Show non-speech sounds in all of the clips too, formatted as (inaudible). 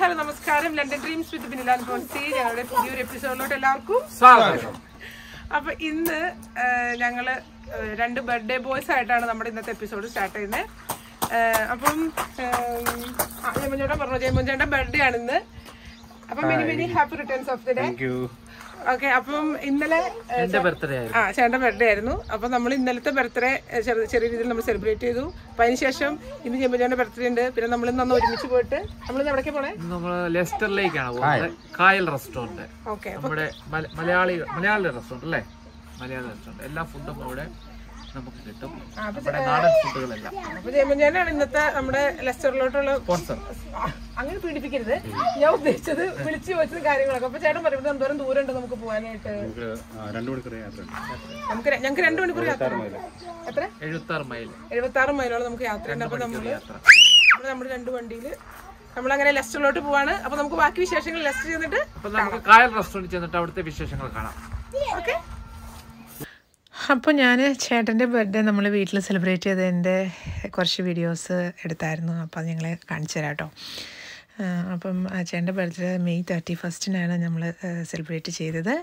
Hello നമസ്കാരം. London dreams വിത്ത് ബിനിലാൽ ബോൺസി ഞങ്ങളുടെ പുതിയൊരു എപ്പിസോഡിലോട്ട് എല്ലാവർക്കും സ്വാഗതം. അപ്പൊ ഇന്ന് ഞങ്ങൾ രണ്ട് ബർത്ത്ഡേ ബോയ്സ് ആയിട്ടാണ് നമ്മുടെ ഇന്നത്തെ എപ്പിസോഡ് സ്റ്റാർട്ട് ചെയ്യുന്നത് അപ്പം ജയമഞ്ചേട്ടൻ പറഞ്ഞു? ജയമഞ്ചേട്ടൻ ബർത്ത്ഡേ ആണ് ഇന്ന്. അപ്പം very very happy returns of the day okay അപ്പം ഇന്നലെ ആ, എന്റെ ബർത്ത്ഡേ ആയിരുന്നു. ആ ചേട്ടന്റെ ബർത്ത്ഡേ ആയിരുന്നു. അപ്പൊ നമ്മൾ ഇന്നലത്തെ ബർത്ത്ഡേ ചെറിയ ചെറിയ രീതിയിൽ നമ്മൾ സെലിബ്രേറ്റ് ചെയ്തു. അപ്പൊ അതിനുശേഷം ഇന്ന് ജയമഞ്ചേട്ടന്റെ ബർത്ത്ഡേ ഉണ്ട്. പിന്നെ നമ്മൾ ഇന്ന് ഒന്ന് ഒരുമിച്ച് പോയിട്ട് നമ്മൾ എവിടേക്ക് പോണേ? ലെസ്റ്ററിലേക്കാണ് പോകുന്നത് കായൽ. റെസ്റ്റോറന്റ് ഓക്കെ നമ്മുടെ മല- മലയാളി മലയാളി റെസ്റ്റോറന്റ് അല്ലേ? മലയാളി റെസ്റ്റോറന്റ് എല്ലാ ഫുഡും അവിടെ നമുക്ക് കിട്ടും. നമ്മുടെ നാടൻ ഫുഡുകളെല്ലാം അപ്പൊ ഇന്നത്തെ നമ്മുടെ ലെസ്റ്ററിലോട്ടുള്ള സ്പോൺസർ അങ്ങനെ പീഡിപ്പിക്കരുത്. ഞാൻ ഉദ്ദേശിച്ചത് വിളിച്ചു ചോദിച്ചത് കാര്യങ്ങളൊക്കെ. അപ്പൊ ചേട്ടൻ പറയുന്നത് എന്തോരം ദൂരം ഉണ്ട് നമുക്ക് പോകാനായിട്ട്? നമുക്ക് ഞങ്ങൾക്ക് രണ്ടു മണിക്കൂർ യാത്ര. എത്ര എഴുപത്തി ആറ് മൈൽ എഴുപത്തി ആറ് മൈലോളം നമുക്ക് യാത്രയുണ്ട് അപ്പൊ നമ്മൾ നമ്മൾ നമ്മുടെ രണ്ട് വണ്ടിയിൽ നമ്മളങ്ങനെ ലെസ്റ്ററിലോട്ട് പോവാണ്. അപ്പൊ നമുക്ക് ബാക്കി വിശേഷങ്ങൾ ലെസ്റ്റർ ചെന്നിട്ട് അപ്പൊ നമുക്ക് കായൽ റെസ്റ്റോറന്റ് ചെന്നിട്ട് അവിടുത്തെ വിശേഷങ്ങൾ കാണാം. ഓക്കെ. അപ്പോൾ ഞാൻ ചേട്ടന്റെ ബർത്ത്ഡേ നമ്മൾ വീട്ടിൽ സെലിബ്രേറ്റ് ചെയ്തതിന്റെ കുറച്ച് വീഡിയോസ് എടുത്തായിരുന്നു. അപ്പോൾ അത് ഞങ്ങളെ കാണിച്ചു തരാം കേട്ടോ അപ്പം ചേട്ടന്റെ ബർത്ത്ഡേ മെയ് തേർട്ടി ഫസ്റ്റിനാണ് നമ്മൾ സെലിബ്രേറ്റ് ചെയ്തത്.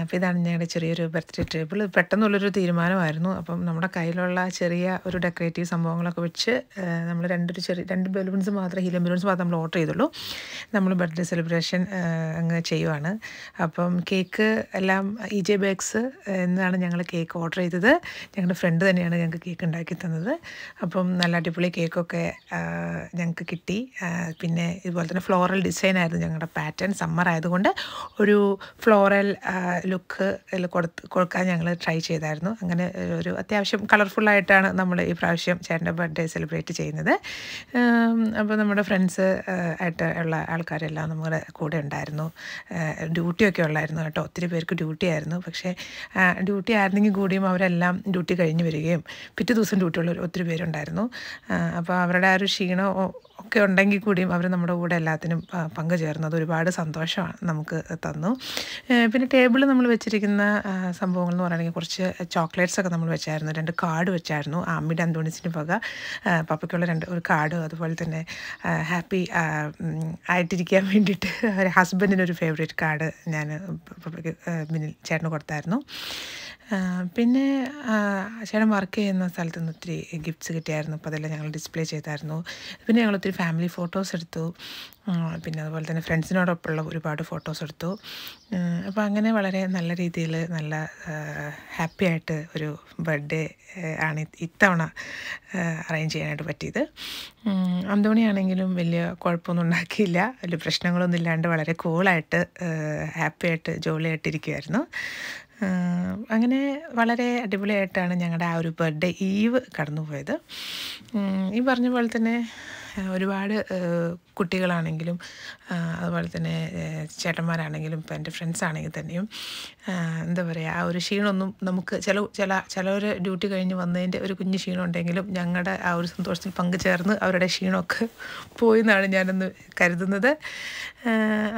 അപ്പോൾ ഇതാണ് ഞങ്ങളുടെ ചെറിയൊരു ബർത്ത്ഡേ ടേബിൾ പെട്ടെന്നുള്ളൊരു തീരുമാനമായിരുന്നു. അപ്പം നമ്മുടെ കയ്യിലുള്ള ചെറിയ ഒരു ഡെക്കറേറ്റീവ് സംഭവങ്ങളൊക്കെ വെച്ച് നമ്മൾ രണ്ടൊരു ചെറിയ രണ്ട് ബലൂൺസ് മാത്രം ഹീലിയം ബലൂൺസ് മാത്രം നമ്മൾ ഓർഡർ ചെയ്തുള്ളൂ. നമ്മൾ ബർത്ത്ഡേ സെലിബ്രേഷൻ അങ്ങ് ചെയ്യുവാണ്. അപ്പം കേക്ക് എല്ലാം ഇ ജെ ബേക്സ് എന്നാണ് ഞങ്ങൾ കേക്ക് ഓർഡർ ചെയ്തത്. ഞങ്ങളുടെ ഫ്രണ്ട് തന്നെയാണ് ഞങ്ങൾക്ക് കേക്ക് ഉണ്ടാക്കി തന്നത്. അപ്പം നല്ല അടിപൊളി കേക്കൊക്കെ ഞങ്ങൾക്ക് കിട്ടി. പിന്നെ ഇതുപോലെ തന്നെ ഫ്ലോറൽ ഡിസൈൻ ആയിരുന്നു ഞങ്ങളുടെ പാറ്റേൺ സമ്മർ ആയതുകൊണ്ട് ഒരു ഫ്ലോറൽ ലുക്ക് കൊടുത്ത് കൊടുക്കാൻ ഞങ്ങൾ ട്രൈ ചെയ്തായിരുന്നു. അങ്ങനെ ഒരു അത്യാവശ്യം കളർഫുള്ളായിട്ടാണ് നമ്മൾ ഈ പ്രാവശ്യം ചേട്ടന്റെ ബർത്ത്ഡേ സെലിബ്രേറ്റ് ചെയ്യുന്നത്. അപ്പോൾ നമ്മുടെ ഫ്രണ്ട്സ് ആയിട്ട് ഉള്ള ആൾക്കാരെല്ലാം നമ്മുടെ കൂടെ ഉണ്ടായിരുന്നു. ഡ്യൂട്ടിയൊക്കെ ഉള്ളായിരുന്നു കേട്ടോ. ഒത്തിരി പേർക്ക് ഡ്യൂട്ടി ആയിരുന്നു. പക്ഷേ ഡ്യൂട്ടി ആയിരുന്നെങ്കിൽ കൂടിയും അവരെല്ലാം ഡ്യൂട്ടി കഴിഞ്ഞ് വരികയും പിറ്റേ ദിവസം ഡ്യൂട്ടി ഉള്ള ഒത്തിരി പേരുണ്ടായിരുന്നു. അപ്പോൾ അവരുടെ ആ ഒരു ക്ഷീണം ഒക്കെ ഉണ്ടെങ്കിൽ കൂടിയും അവർ നമ്മുടെ കൂടെ എല്ലാത്തിനും പങ്കുചേർന്നത് ഒരുപാട് സന്തോഷമാണ് നമുക്ക് തന്നു. പിന്നെ പിന്നെ ടേബിളിൽ നമ്മൾ വെച്ചിരിക്കുന്ന സംഭവങ്ങൾ എന്ന് പറയുകയാണെങ്കിൽ കുറച്ച് ചോക്ലേറ്റ്സ് ഒക്കെ നമ്മൾ വെച്ചായിരുന്നു. രണ്ട് കാർഡ് വെച്ചായിരുന്നു. അമ്മിയുടെ അന്തോണിസിന്റെ വക പപ്പയ്ക്കുള്ള രണ്ട് ഒരു കാർഡ് അതുപോലെ തന്നെ ഹാപ്പി ആയിട്ടിരിക്കാൻ വേണ്ടിയിട്ട് ഒരു ഹസ്ബൻഡിനൊരു ഫേവറേറ്റ് കാർഡ് ഞാൻ പപ്പയ്ക്ക് മിനിൽ ചേട്ടന് കൊടുത്തായിരുന്നു. പിന്നെ ചേട്ടൻ വർക്ക് ചെയ്യുന്ന സ്ഥലത്ത് നിന്ന് ഒത്തിരി ഗിഫ്റ്റ്സ് കിട്ടിയായിരുന്നു. അപ്പോൾ അതെല്ലാം ഞങ്ങൾ ഡിസ്പ്ലേ ചെയ്തായിരുന്നു. പിന്നെ ഞങ്ങൾ ഒത്തിരി ഫാമിലി ഫോട്ടോസ് എടുത്തു. പിന്നെ അതുപോലെ തന്നെ ഫ്രണ്ട്സിനോടൊപ്പമുള്ള ഒരുപാട് ഫോട്ടോസ് എടുത്തു. അപ്പോൾ അങ്ങനെ വളരെ നല്ല രീതിയിൽ നല്ല ഹാപ്പി ആയിട്ട് ഒരു ബർത്ത്ഡേ ആണ് ഇത്തവണ അറേഞ്ച് ചെയ്യാനായിട്ട് പറ്റിയത്. അന്തോണിയാണെങ്കിലും വലിയ കുഴപ്പമൊന്നും ഉണ്ടാക്കിയില്ല. വലിയ പ്രശ്നങ്ങളൊന്നും ഇല്ലാണ്ട് വളരെ കൂളായിട്ട് ഹാപ്പി ആയിട്ട് ജോളിയായിട്ട് ഇരിക്കുമായിരുന്നു ആഹ് അങ്ങനെ വളരെ അടിപൊളിയായിട്ടാണ് ഞങ്ങളുടെ ആ ഒരു ബർത്ത്ഡേ ഈവ് കടന്നുപോയത്. ഈ പറഞ്ഞ പോലെ തന്നെ ഒരുപാട് കുട്ടികളാണെങ്കിലും അതുപോലെ തന്നെ ചേട്ടന്മാരാണെങ്കിലും ഇപ്പം എന്റെ ഫ്രണ്ട്സ് ആണെങ്കിൽ തന്നെയും എന്താ പറയുക ആ ഒരു ക്ഷീണമൊന്നും നമുക്ക് ചില ചില ചിലവർ ഡ്യൂട്ടി കഴിഞ്ഞ് വന്നതിന്റെ ഒരു കുഞ്ഞു ക്ഷീണം ഉണ്ടെങ്കിലും ഞങ്ങളുടെ ആ ഒരു സന്തോഷത്തിൽ പങ്കുചേർന്ന് അവരുടെ ക്ഷീണമൊക്കെ (laughs) പോയി എന്നാണ് ഞാനൊന്ന് കരുതുന്നത്.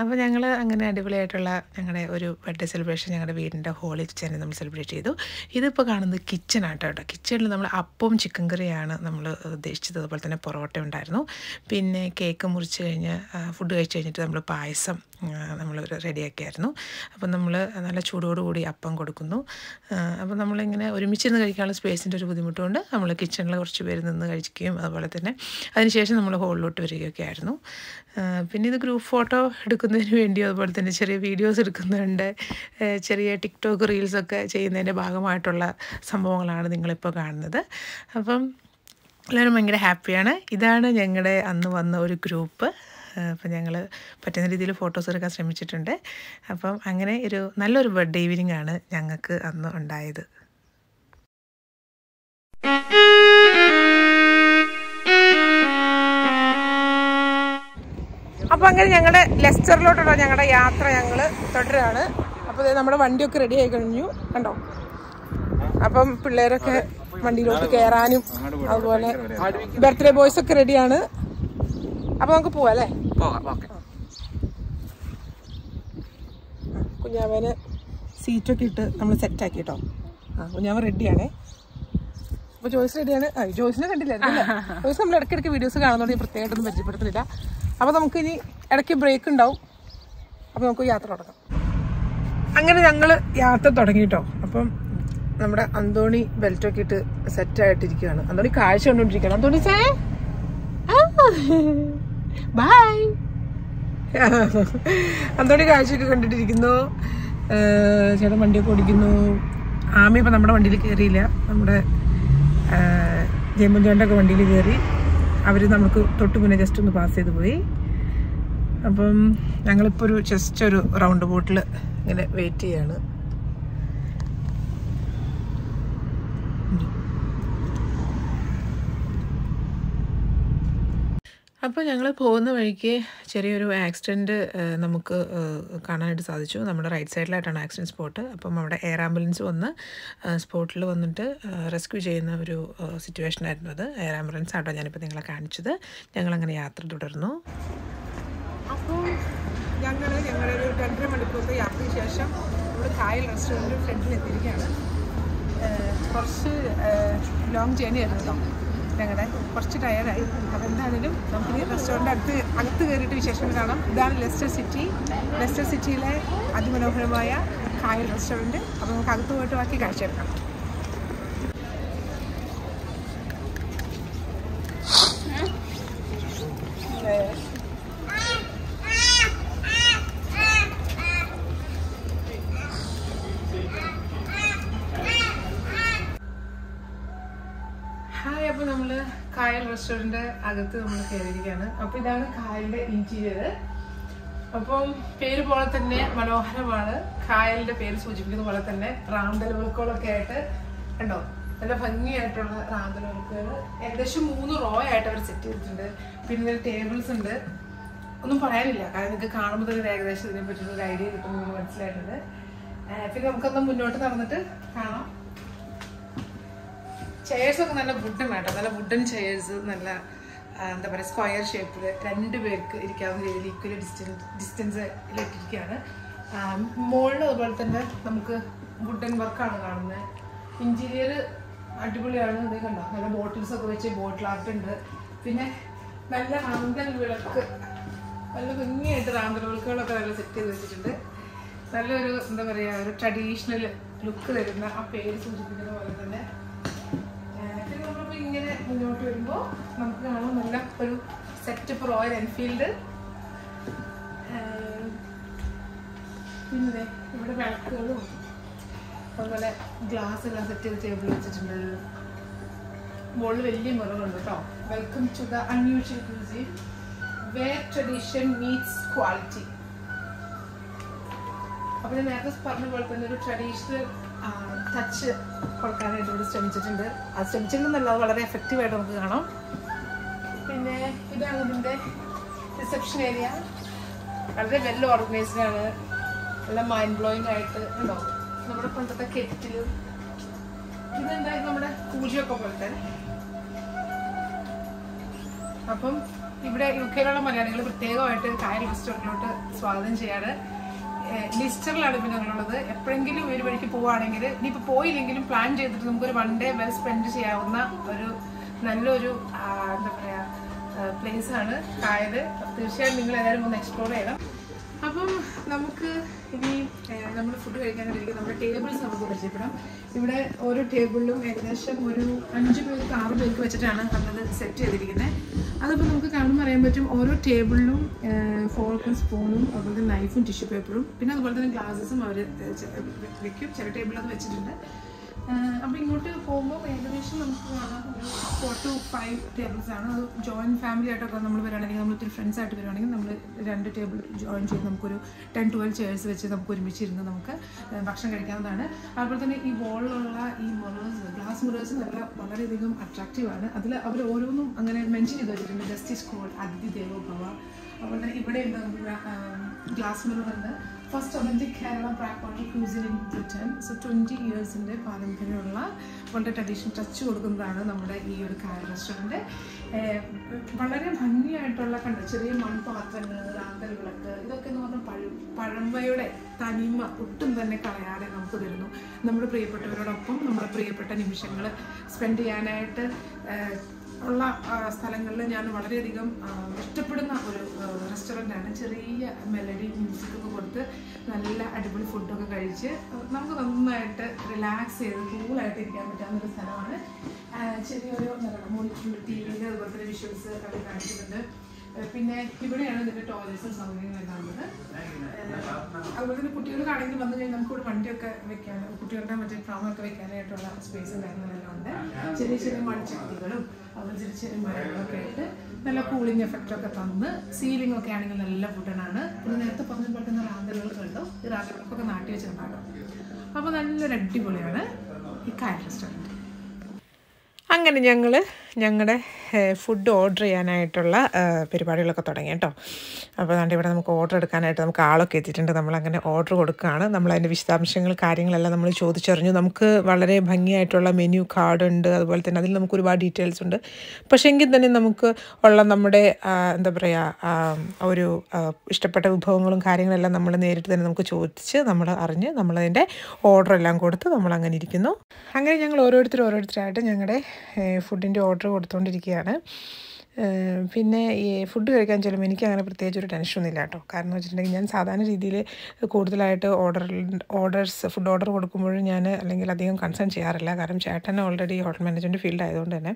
അപ്പോൾ ഞങ്ങൾ അങ്ങനെ അടിപൊളിയായിട്ടുള്ള ഞങ്ങളുടെ ഒരു ബർത്ത്ഡേ സെലിബ്രേഷൻ ഞങ്ങളുടെ വീടിന്റെ ഹോളിൽ തന്നെ നമ്മൾ സെലിബ്രേറ്റ് ചെയ്തു. ഇതിപ്പോൾ കാണുന്നത് കിച്ചണാട്ടോ കേട്ടോ. കിച്ചണിൽ നമ്മൾ അപ്പവും ചിക്കൻ കറിയാണ് നമ്മൾ ഉദ്ദേശിച്ചത്. അതുപോലെ തന്നെ പൊറോട്ട ഉണ്ടായിരുന്നു. പിന്നെ കേക്ക് മുറിച്ച് കഴിഞ്ഞ് ഫുഡ് കഴിച്ച് കഴിഞ്ഞിട്ട് നമ്മൾ പായസം നമ്മൾ റെഡിയാക്കിയായിരുന്നു. അപ്പം നമ്മൾ നല്ല ചൂടോടുകൂടി അപ്പം കൊടുക്കുന്നു. അപ്പം നമ്മളിങ്ങനെ ഒരുമിച്ചിരുന്ന് കഴിക്കാനുള്ള സ്പേസിന്റെ ഒരു ബുദ്ധിമുട്ടുകൊണ്ട് നമ്മൾ കിച്ചണിൽ കുറച്ച് പേര് നിന്ന് കഴിക്കുകയും അതുപോലെ തന്നെ അതിനുശേഷം നമ്മൾ ഹോളിലോട്ട് വരികയൊക്കെ ആയിരുന്നു പിന്നെ ഇത് ഗ്രൂപ്പ് ഫോട്ടോ എടുക്കുന്നതിന് വേണ്ടി അതുപോലെ തന്നെ ചെറിയ വീഡിയോസ് എടുക്കുന്നുണ്ട്. ചെറിയ ടിക്ടോക്ക് റീൽസൊക്കെ ചെയ്യുന്നതിന്റെ ഭാഗമായിട്ടുള്ള സംഭവങ്ങളാണ് നിങ്ങളിപ്പോൾ കാണുന്നത്. അപ്പം എല്ലാവരും ഭയങ്കര ഹാപ്പിയാണ്. ഇതാണ് ഞങ്ങളുടെ അന്ന് വന്ന ഒരു ഗ്രൂപ്പ് അപ്പം ഞങ്ങൾ പറ്റുന്ന രീതിയിൽ ഫോട്ടോസ് എടുക്കാൻ ശ്രമിച്ചിട്ടുണ്ട്. അപ്പം അങ്ങനെ ഒരു നല്ലൊരു ബർത്ത്ഡേ ഈവനിങ് ആണ് ഞങ്ങൾക്ക് അന്ന് ഉണ്ടായത്. അപ്പോൾ അങ്ങനെ ഞങ്ങളുടെ ലെസ്റ്ററിലോട്ടുള്ള ഞങ്ങളുടെ യാത്ര ഞങ്ങൾ തുടരുകയാണ് അപ്പോൾ നമ്മുടെ വണ്ടിയൊക്കെ റെഡി ആയി കഴിഞ്ഞു. കണ്ടോ? അപ്പം പിള്ളേരൊക്കെ വണ്ടിയിലോട്ട് കയറാനും അതുപോലെ ബർത്ത്ഡേ ബോയ്സ് ഒക്കെ റെഡിയാണ്. അപ്പൊ നമുക്ക് പോവാം അല്ലേ? കുഞ്ഞാവന് സീറ്റൊക്കെ ഇട്ട് നമ്മൾ സെറ്റ് ആക്കി കേട്ടോ ആ കുഞ്ഞാവൻ റെഡിയാണേ അപ്പൊ ജോയ്സ് റെഡിയാണ് ജോയ്സിനെ കണ്ടില്ലായിരുന്നു ജോയ്സ് നമ്മൾ ഇടയ്ക്കിടയ്ക്ക് വീഡിയോസ് കാണുന്നതുകൊണ്ട് പ്രത്യേകമായിട്ടൊന്നും പരിചയപ്പെടുത്തുന്നില്ല. അപ്പൊ നമുക്ക് ഇനി ഇടയ്ക്ക് ബ്രേക്ക് ഉണ്ടാവും. അപ്പൊ നമുക്ക് യാത്ര തുടങ്ങാം. അങ്ങനെ ഞങ്ങൾ യാത്ര തുടങ്ങി കേട്ടോ അപ്പം നമ്മുടെ അന്തോണി ബെൽറ്റൊക്കെ ഇട്ട് സെറ്റ് ആയിട്ടിരിക്കുകയാണ്. അന്തോണി കാഴ്ച കണ്ടുകൊണ്ടിരിക്കുകയാണ് അന്തോണി സേ. ബൈ അന്തോണി കാഴ്ചയൊക്കെ കണ്ടിട്ടിരിക്കുന്നു. ചേട്ടൻ വണ്ടിയൊക്കെ ഓടിക്കുന്നു. ആമി ഇപ്പം നമ്മുടെ വണ്ടിയിൽ കയറിയില്ല. നമ്മുടെ ജയമുഞ്ചോണ്ടൊക്കെ വണ്ടിയിൽ കയറി. അവർ നമുക്ക് തൊട്ട് മുന്നേ ജസ്റ്റ് ഒന്ന് പാസ് ചെയ്ത് പോയി. അപ്പം ഞങ്ങളിപ്പോൾ ഒരു ജസ്റ്റ് ഒരു റൗണ്ട് ബോട്ടിൽ ഇങ്ങനെ വെയിറ്റ് ചെയ്യാണ്. അപ്പോൾ ഞങ്ങൾ പോകുന്ന വഴിക്ക് ചെറിയൊരു ആക്സിഡന്റ് നമുക്ക് കാണാനായിട്ട് സാധിച്ചു. നമ്മുടെ റൈറ്റ് സൈഡിലായിട്ടാണ് ആക്സിഡന്റ് സ്പോട്ട് അപ്പം അവിടെ എയർ ആംബുലൻസ് വന്ന് സ്പോട്ടിൽ വന്നിട്ട് റെസ്ക്യൂ ചെയ്യുന്ന ഒരു സിറ്റുവേഷൻ ആയിരുന്നു അത്. എയർ ആംബുലൻസ് ആട്ടോ ഞാനിപ്പോൾ നിങ്ങളെ കാണിച്ചത്. ഞങ്ങളങ്ങനെ യാത്ര തുടർന്നു. അപ്പോൾ ഞങ്ങൾ ഞങ്ങളൊരു രണ്ടര മണിക്കൂറത്തെ യാത്രയ്ക്ക് ശേഷം നമ്മൾ കായൽ റെസ്റ്റോറന്റ് ഫ്രണ്ടിൽ എത്തിയിരിക്കുകയാണ് കുറച്ച് ലോങ് ജേണി ആയിരുന്നു ഞങ്ങളുടെ കുറച്ച് ടയർഡായി അപ്പോൾ എന്താണെങ്കിലും നമുക്കിനി റെസ്റ്റോറന്റ് അടുത്ത് അകത്ത് കയറിയിട്ട് വിശേഷം കാണാം. ഇതാണ് ലെസ്റ്റർ സിറ്റി. ലെസ്റ്റർ സിറ്റിയിലെ അതിമനോഹരമായ കായൽ റെസ്റ്റോറന്റ് അപ്പോൾ നമുക്ക് അകത്ത് പോയിട്ട് ബാക്കി കാഴ്ചയെടുക്കാം റെസ്റ്റോറന്റ് അകത്ത് നമ്മൾ കയറിയിരിക്കുകയാണ്. അപ്പോൾ ഇതാണ് കായലിന്റെ ഇന്റീരിയർ അപ്പം പേര് പോലെ തന്നെ മനോഹരമാണ്. കായലിന്റെ പേര് സൂചിപ്പിക്കുന്ന പോലെ തന്നെ റാന്തൽ വിളക്കുകളൊക്കെ ആയിട്ട് കണ്ടോ? നല്ല ഭംഗിയായിട്ടുള്ള റാന്തൽ വിളക്കുകൾ ഏകദേശം മൂന്ന് റോ ആയിട്ട് അവർ സെറ്റ് ചെയ്തിട്ടുണ്ട്. പിന്നെ ടേബിൾസ് ഉണ്ട്. ഒന്നും പറയാനില്ല. കാരണം നിങ്ങൾക്ക് കാണുമ്പോൾ തന്നെ ഏകദേശം ഇതിനെ പറ്റിയുള്ള ഒരു ഐഡിയ കിട്ടുമെന്ന് മനസ്സിലായിട്ടുണ്ട്. പിന്നെ നമുക്കൊന്ന് മുന്നോട്ട് നടന്നിട്ട് കാണാം. ചെയേഴ്സ് ഒക്കെ നല്ല വുഡൻ ആട്ടോ. നല്ല വുഡൻ ചെയേഴ്സ് നല്ല എന്താ പറയുക സ്ക്വയർ ഷേപ്പിൽ രണ്ട് പേർക്ക് ഇരിക്കാവുന്ന രീതിയിൽ ഈക്വൽ ഡിസ്റ്റൻസ് ഡിസ്റ്റൻസ് ഇട്ടിരിക്കുകയാണ് മോളിൽ അതുപോലെ തന്നെ നമുക്ക് വുഡൻ വർക്കാണ് കാണുന്നത് ഇന്റീരിയർ അടിപൊളിയാണ്. ഇത് കണ്ടോ? നല്ല ബോട്ടിൽസ് ഒക്കെ വെച്ച് ബോട്ടിൽ ആർട്ട് ഉണ്ട്. പിന്നെ നല്ല റാന്തൽ വിളക്ക് നല്ല ഭംഗിയായിട്ട് റാന്തൽ വിളക്കുകളൊക്കെ നല്ല സെറ്റ് ചെയ്ത് വെച്ചിട്ടുണ്ട്. നല്ലൊരു എന്താ പറയുക ഒരു ട്രഡീഷണൽ ലുക്ക് തരുന്ന ആ പേര് സൂചിപ്പിക്കുന്ന പോലെ മുന്നോട്ട് വരുമ്പോൾ നമുക്ക് കാണാൻ നല്ല ഒരു സെറ്റ് റോയൽ എൻഫീൽഡ് പിന്നെ ഇവിടെ വിളക്കുകളും അതുപോലെ ഗ്ലാസ് എല്ലാം സെറ്റ് ചെയ്ത് ടേബിൾ വെച്ചിട്ടുണ്ട്. മുകളിൽ വലിയ മുറകളുണ്ട് കേട്ടോ welcome to the unusual cuisine where tradition meets quality അപ്പോൾ ഞാൻ നേരത്തെ പറഞ്ഞ പോലെ തന്നെ ഒരു ട്രഡീഷണൽ ടച്ച് കൊടുക്കാനായിട്ട് ഇവിടെ ശ്രമിച്ചിട്ടുണ്ട്. അത് ശ്രമിച്ചിട്ടുണ്ടെന്നല്ല വളരെ എഫക്റ്റീവ് ആയിട്ട് നമുക്ക് കാണാം. പിന്നെ ഇതാണ് ഇതിന്റെ റിസപ്ഷൻ ഏരിയ വളരെ വെൽ ഓർഗനൈസ്ഡ് ആണ്. നല്ല മൈൻഡ് ബ്ലോയിങ് ആയിട്ട് ഉണ്ടോ? നമ്മുടെ പണ്ടത്തെ കെറ്റിൽ ഇതെന്തായാലും നമ്മുടെ പൂജയൊക്കെ പോലത്തെ. അപ്പം ഇവിടെ യു കെയിലുള്ള മലയാളികൾ പ്രത്യേകമായിട്ട് കായൽ റെസ്റ്റോറന്റിലോട്ട് സ്വാഗതം ചെയ്യാണ്. ഏഹ് ലിസ്റ്ററിലാണ് പിന്നെ ഞങ്ങളുള്ളത് എപ്പോഴെങ്കിലും ഒരു വഴിക്ക് പോവുകയാണെങ്കിൽ ഇനിയിപ്പോൾ പോയില്ലെങ്കിലും പ്ലാൻ ചെയ്തിട്ട് നമുക്കൊരു വൺ ഡേ വെൽ സ്പെൻഡ് ചെയ്യാവുന്ന ഒരു നല്ലൊരു എന്താ പറയുക പ്ലേസ് ആണ് കായൽ തീർച്ചയായും നിങ്ങൾ എല്ലാവരും ഒന്ന് എക്സ്പ്ലോർ ചെയ്യണം. അപ്പം നമുക്ക് ഇനി നമ്മൾ ഫുഡ് കഴിക്കാനായിരിക്കും നമ്മുടെ ടേബിൾസ് നമുക്ക് പരിചയപ്പെടാം. ഇവിടെ ഓരോ ടേബിളിലും ഏകദേശം ഒരു അഞ്ച് പേർക്ക് ആറ് പേർക്ക് വെച്ചിട്ടാണ് നമ്മളത് സെറ്റ് ചെയ്തിരിക്കുന്നത് അതിപ്പോൾ നമുക്ക് കാണുമ്പോൾ അറിയാൻ പറ്റും ഓരോ ടേബിളിലും ഫോർക്കും സ്പൂണും അതുപോലെ തന്നെ നൈഫും ടിഷ്യൂ പേപ്പറും പിന്നെ അതുപോലെ തന്നെ ഗ്ലാസസും അവർ വെക്കും. ചില ടേബിളിൽ അത് വെച്ചിട്ടുണ്ട്. അപ്പോൾ ഇങ്ങോട്ട് പോകുമ്പോൾ ഏകദേശം നമുക്ക് കാണാം ഒരു ഫോർ ടു ഫൈവ് ടേബിൾസ് ആണ്. അത് ജോയിന്റ് ഫാമിലി ആയിട്ടൊക്കെ നമ്മൾ വരികയാണെങ്കിൽ നമ്മൾ ഒത്തിരി ഫ്രണ്ട്സ് ആയിട്ട് വരികയാണെങ്കിൽ നമ്മൾ രണ്ട് ടേബിൾ ജോയിൻ ചെയ്ത് നമുക്കൊരു ടെൻ ട്വൽവ് ചെയർസ് വെച്ച് നമുക്ക് ഒരുമിച്ചിരുന്ന് നമുക്ക് ഭക്ഷണം കഴിക്കാവുന്നതാണ്. അതുപോലെ തന്നെ ഈ വോളിലുള്ള ഈ മുറേഴ്സ് ഗ്ലാസ് മുറേഴ്സ് നല്ല വളരെയധികം അട്രാക്റ്റീവ് ആണ്. അതിൽ അവർ ഓരോന്നും അങ്ങനെ മെൻഷൻ ചെയ്ത് വെച്ചിട്ടുണ്ട്. ജസ്റ്റിസ് കോൾ അതിഥി ദേവോ ഭവ അതുപോലെ തന്നെ ഇവിടെ ഗ്ലാസ് മിറർ ഉണ്ട്. First authentic Kerala black water cuisine in Britain so twenty ഇയേഴ്സിന്റെ പാരമ്പര്യമുള്ള വളരെ ട്രഡീഷണൽ ടച്ച് കൊടുക്കുന്നതാണ് നമ്മുടെ ഈ ഒരു കാർ റെസ്റ്റോറന്റ് വളരെ ഭംഗിയായിട്ടുള്ള കണ്ട ചെറിയ മൺപാത്രങ്ങൾ ആന്തൽ വിളക്ക് ഇതൊക്കെ എന്ന് പറഞ്ഞാൽ പഴ പഴമയുടെ തനിമ ഒട്ടും തന്നെ കളയാതെ നമുക്ക് തരുന്നു. നമ്മുടെ പ്രിയപ്പെട്ടവരോടൊപ്പം നമ്മുടെ പ്രിയപ്പെട്ട നിമിഷങ്ങൾ സ്പെൻഡ് ചെയ്യാനായിട്ട് ഉള്ള സ്ഥലങ്ങളിൽ ഞാൻ വളരെയധികം ഇഷ്ടപ്പെടുന്ന ഒരു റെസ്റ്റോറന്റ് ആണ്. ചെറിയ മെലഡി മ്യൂസിക് ഒക്കെ കൊടുത്ത് നല്ല അടിപൊളി ഫുഡൊക്കെ കഴിച്ച് നമുക്ക് നന്നായിട്ട് റിലാക്സ് ചെയ്ത് കൂളായിട്ട് ഇരിക്കാൻ പറ്റാവുന്ന ഒരു സ്ഥലമാണ്. ചെറിയൊരു ചെറിയൊരു ടി വിയിൽ അതുപോലെ തന്നെ വിഷ്വൽസ് ഒക്കെ ആ, പിന്നെ ഇവിടെയാണ് ഇതിന്റെ ടോയ്ലറ്റ്സും സൗകര്യങ്ങൾ ആ, അതുപോലെ തന്നെ കുട്ടികൾക്കാണെങ്കിൽ വന്നു കഴിഞ്ഞാൽ നമുക്ക് ഇവിടെ വണ്ടിയൊക്കെ വെക്കാൻ കുട്ടികളുടെ മറ്റേ ഫ്രാമൊക്കെ വെക്കാനായിട്ടുള്ള സ്പേസും കാര്യങ്ങളെല്ലാം ഉണ്ട്. ചെറിയ ചെറിയ മൺചട്ടികളും ചെറിയ മരങ്ങളൊക്കെ ആയിട്ട് നല്ല കൂളിംഗ് എഫക്റ്റ് ഒക്കെ തന്ന് സീലിംഗ് ഒക്കെ ആണെങ്കിൽ നല്ല ഫുഡനാണ് പിന്നെ നേരത്തെ പറഞ്ഞ പോലെ തന്നെ റാന്തലുകൾ കണ്ടു. ഈ റാന്തലുകൾക്കൊക്കെ നാട്ടി വെച്ചിട്ടുണ്ടാകും അപ്പോൾ നല്ലൊരു അടിപൊളിയാണ് ഈ കായൽ റെസ്റ്റോറന്റ് അങ്ങനെ ഞങ്ങൾ ഞങ്ങളുടെ ഫുഡ് ഓർഡർ ചെയ്യാനായിട്ടുള്ള പരിപാടികളൊക്കെ തുടങ്ങി കേട്ടോ. അപ്പോൾ അതുകൊണ്ട് ഇവിടെ നമുക്ക് ഓർഡർ എടുക്കാനായിട്ട് നമുക്ക് ആളൊക്കെ എത്തിയിട്ടുണ്ട്. നമ്മളങ്ങനെ ഓർഡർ കൊടുക്കുകയാണ് നമ്മൾ അതിന്റെ വിശദാംശങ്ങൾ കാര്യങ്ങളെല്ലാം നമ്മൾ ചോദിച്ചറിഞ്ഞു. നമുക്ക് വളരെ ഭംഗിയായിട്ടുള്ള മെനു കാർഡ് ഉണ്ട്. അതുപോലെ തന്നെ അതിൽ നമുക്ക് ഒരുപാട് ഡീറ്റെയിൽസ് ഉണ്ട്. പക്ഷേ എങ്കിൽ തന്നെ നമുക്ക് ഉള്ള നമ്മുടെ എന്താ പറയുക ഒരു ഇഷ്ടപ്പെട്ട വിഭവങ്ങളും കാര്യങ്ങളെല്ലാം നമ്മൾ നേരിട്ട് തന്നെ നമുക്ക് ചോദിച്ച് നമ്മൾ അറിഞ്ഞ് നമ്മളതിന്റെ ഓർഡർ എല്ലാം കൊടുത്ത് നമ്മൾ അങ്ങനെ ഇരിക്കുന്നു. അങ്ങനെ ഞങ്ങൾ ഓരോരുത്തർ ഓരോരുത്തരായിട്ട് ഞങ്ങളുടെ ഫുഡിന്റെ ഓർഡർ കൊടുത്തുകൊണ്ടിരിക്കുകയാണ് പിന്നെ ഈ ഫുഡ് കഴിക്കാൻ ചെല്ലുമ്പോൾ എനിക്ക് അങ്ങനെ പ്രത്യേകിച്ച് ഒരു ടെൻഷനൊന്നും ഇല്ല കേട്ടോ. കാരണം വെച്ചിട്ടുണ്ടെങ്കിൽ ഞാൻ സാധാരണ രീതിയിൽ കൂടുതലായിട്ട് ഓർഡർ ഓർഡേഴ്സ് ഫുഡ് ഓർഡർ കൊടുക്കുമ്പോഴും ഞാൻ അല്ലെങ്കിൽ അധികം കൺസേൺ ചെയ്യാറില്ല. കാരണം ചേട്ടൻ ഓൾറെഡി ഹോട്ടൽ മാനേജ്മെന്റ് ഫീൽഡ് ആയതുകൊണ്ട് തന്നെ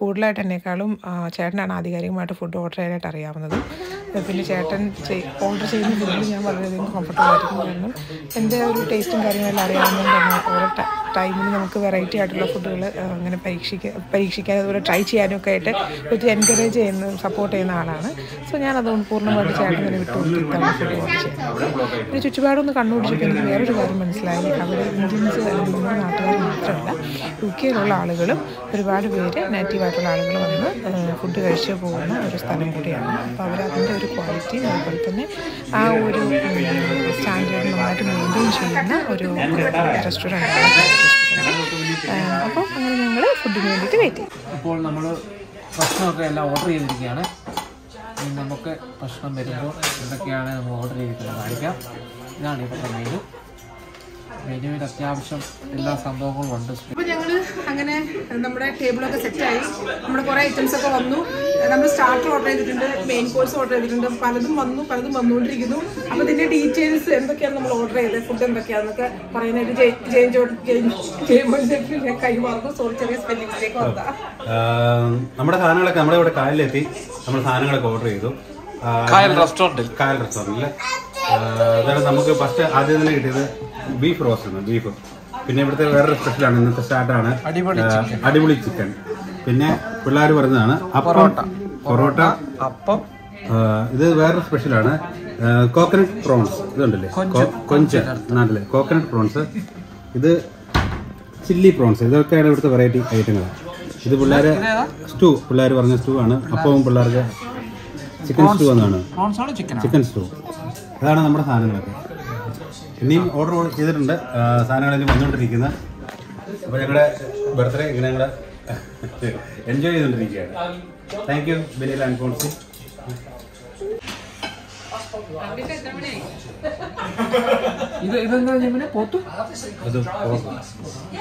കൂടുതലായിട്ട് എന്നെക്കാളും ചേട്ടനാണ് ആധികാരികമായിട്ട് ഫുഡ് ഓർഡർ ചെയ്യാനായിട്ട് അറിയാവുന്നത്. പിന്നെ ചേട്ടൻ ഓർഡർ ചെയ്യുന്ന ഫുഡിൽ ഞാൻ വളരെയധികം കംഫർട്ടബിൾ ആയിരിക്കും. കാരണം എന്റെ ഒരു ടേസ്റ്റും കാര്യങ്ങളെല്ലാം അറിയാവുന്നതുകൊണ്ട് തന്നെ ഓരോ ടൈമിൽ നമുക്ക് വെറൈറ്റി ആയിട്ടുള്ള ഫുഡുകൾ അങ്ങനെ പരീക്ഷിക്കുക പരീക്ഷിക്കാൻ അതുപോലെ ട്രൈ ചെയ്യാനും ഒക്കെ ആയിട്ട് ഒത്തിരി എൻകറേജ് ചെയ്യുന്ന സപ്പോർട്ട് ചെയ്യുന്ന ആളാണ്. സോ ഞാൻ അതുകൊണ്ട് പൂർണമായിട്ട് ചേട്ടൻ തന്നെ വിട്ടു കൊടുത്തിട്ടാണ് ഫുഡ് ഓർഡർ ചെയ്യുന്നത് പിന്നെ ചുറ്റുപാടൊന്ന് കണ്ടുപിടിച്ചപ്പോൾ എനിക്ക് വേറൊരു കാര്യം മനസ്സിലായി. അവിടെ ഇന്ത്യൻസ് അല്ലെങ്കിൽ നാട്ടുകാർ മാത്രമല്ല യു കെയിലുള്ള ആളുകളും ഒരുപാട് പേര് നേറ്റീവ് ആയിട്ടുള്ള ആളുകൾ വന്ന് ഫുഡ് കഴിച്ച് പോകുന്ന ഒരു സ്ഥലം കൂടിയാണ്. അപ്പോൾ അവർ അതിന്റെ ഒരു ക്വാളിറ്റി അതുപോലെ തന്നെ ആ ഒരു സ്റ്റാൻഡേർഡ് നന്നായിട്ട് മെയിന്റെയിൻ ചെയ്യുന്ന ഒരു റെസ്റ്റോറന്റ് അപ്പോൾ അങ്ങനെ ഞങ്ങൾ ഫുഡിന് വേണ്ടിയിട്ട് വെയിറ്റ് ചെയ്യും ഇപ്പോൾ നമ്മൾ ഭക്ഷണമൊക്കെ എല്ലാം ഓർഡർ ചെയ്തിരിക്കുകയാണ്. നമുക്ക് ഭക്ഷണം വരുമ്പോൾ എന്തൊക്കെയാണ് നമ്മൾ ഓർഡർ ചെയ്തിട്ടുള്ളത് കാണിക്കാം. ഇതാണ് ഇപ്പോൾ മെനു മെനുവിൽ അത്യാവശ്യം എല്ലാ സംഭവങ്ങളും ഉണ്ട്. അപ്പോൾ ഞങ്ങൾ അങ്ങനെ നമ്മുടെ ടേബിളൊക്കെ സെറ്റായി നമ്മുടെ കുറേ ഐറ്റംസ് ഒക്കെ വന്നു. നമ്മൾ സ്റ്റാർട്ടർ ഓർഡർ ചെയ്തിട്ടുണ്ട് മെയിൻ കോഴ്സ് ഓർഡർ ചെയ്തിട്ടുണ്ട്. പലതും വന്നു പലതും വന്നുകൊണ്ടിരിക്കുന്നു. അപ്പോൾ ഇതിന്റെ ഡീറ്റെയിൽസ് എന്തൊക്കെയാണ് നമ്മൾ ഓർഡർ ചെയ്തത്? ഫുഡ് എന്തൊക്കെയാണെന്നൊക്കെ പറയാനായിട്ട് കൈമാറുന്നു. സോറി ചെറിയ വന്നതാ. നമ്മുടെ സാധനങ്ങളൊക്കെ നമ്മുടെ ഇവിടെ കായലിലെത്തി. നമ്മൾ സാധനങ്ങളൊക്കെ ഓർഡർ ചെയ്തു. കായൽ റെസ്റ്റോറന്റിൽ കായൽ റെസ്റ്റോറന്റിൽ അതാണ് നമുക്ക് ഫസ്റ്റ് ആദ്യം തന്നെ കിട്ടിയത് ബീഫ് റോസ്റ്റ് ആണ് ബീഫ് പിന്നെ ഇവിടുത്തെ വേറൊരു സ്പെഷ്യലാണ് ഇന്നത്തെ സ്റ്റാർട്ടാണ് അടിപൊളി ചിക്കൻ പിന്നെ പിള്ളേർ പറഞ്ഞതാണ് പൊറോട്ട. പൊറോട്ട അപ്പം ഇത് വേറൊരു സ്പെഷ്യലാണ് കോക്കനട്ട് പ്രോൺസ് ഇതുണ്ടല്ലേ? കൊഞ്ച്. നാട്ടിലെ കോക്കനട്ട് പ്രോൺസ് ഇത് ചില്ലി പ്രോൺസ് ഇതൊക്കെയാണ് ഇവിടുത്തെ വെറൈറ്റി ഐറ്റങ്ങൾ ഇത് പിള്ളേർ സ്റ്റൂ. പിള്ളേർ പറഞ്ഞ സ്റ്റൂ ആണ്. അപ്പവും പിള്ളേർക്ക് ചിക്കൻ സ്റ്റൂ എന്നാണ്. ചിക്കൻ സ്റ്റൂ അതാണ് നമ്മുടെ സാധനങ്ങളൊക്കെ. ഇനിയും ഓർഡർ ചെയ്തിട്ടുണ്ട്. സാധനങ്ങളിൽ വന്നുകൊണ്ടിരിക്കുന്ന. അപ്പൊ അപ്പോൾ ഞങ്ങളുടെ ബർത്ത്ഡേ ഇങ്ങനെ ഞങ്ങളുടെ എൻജോയ് ചെയ്തുകൊണ്ടിരിക്കുകയാണ്. Thank you Binil and Ponsy ഇത് ഇതെന്താ ഞാൻ പോത്തു? അത് പോത്ത്.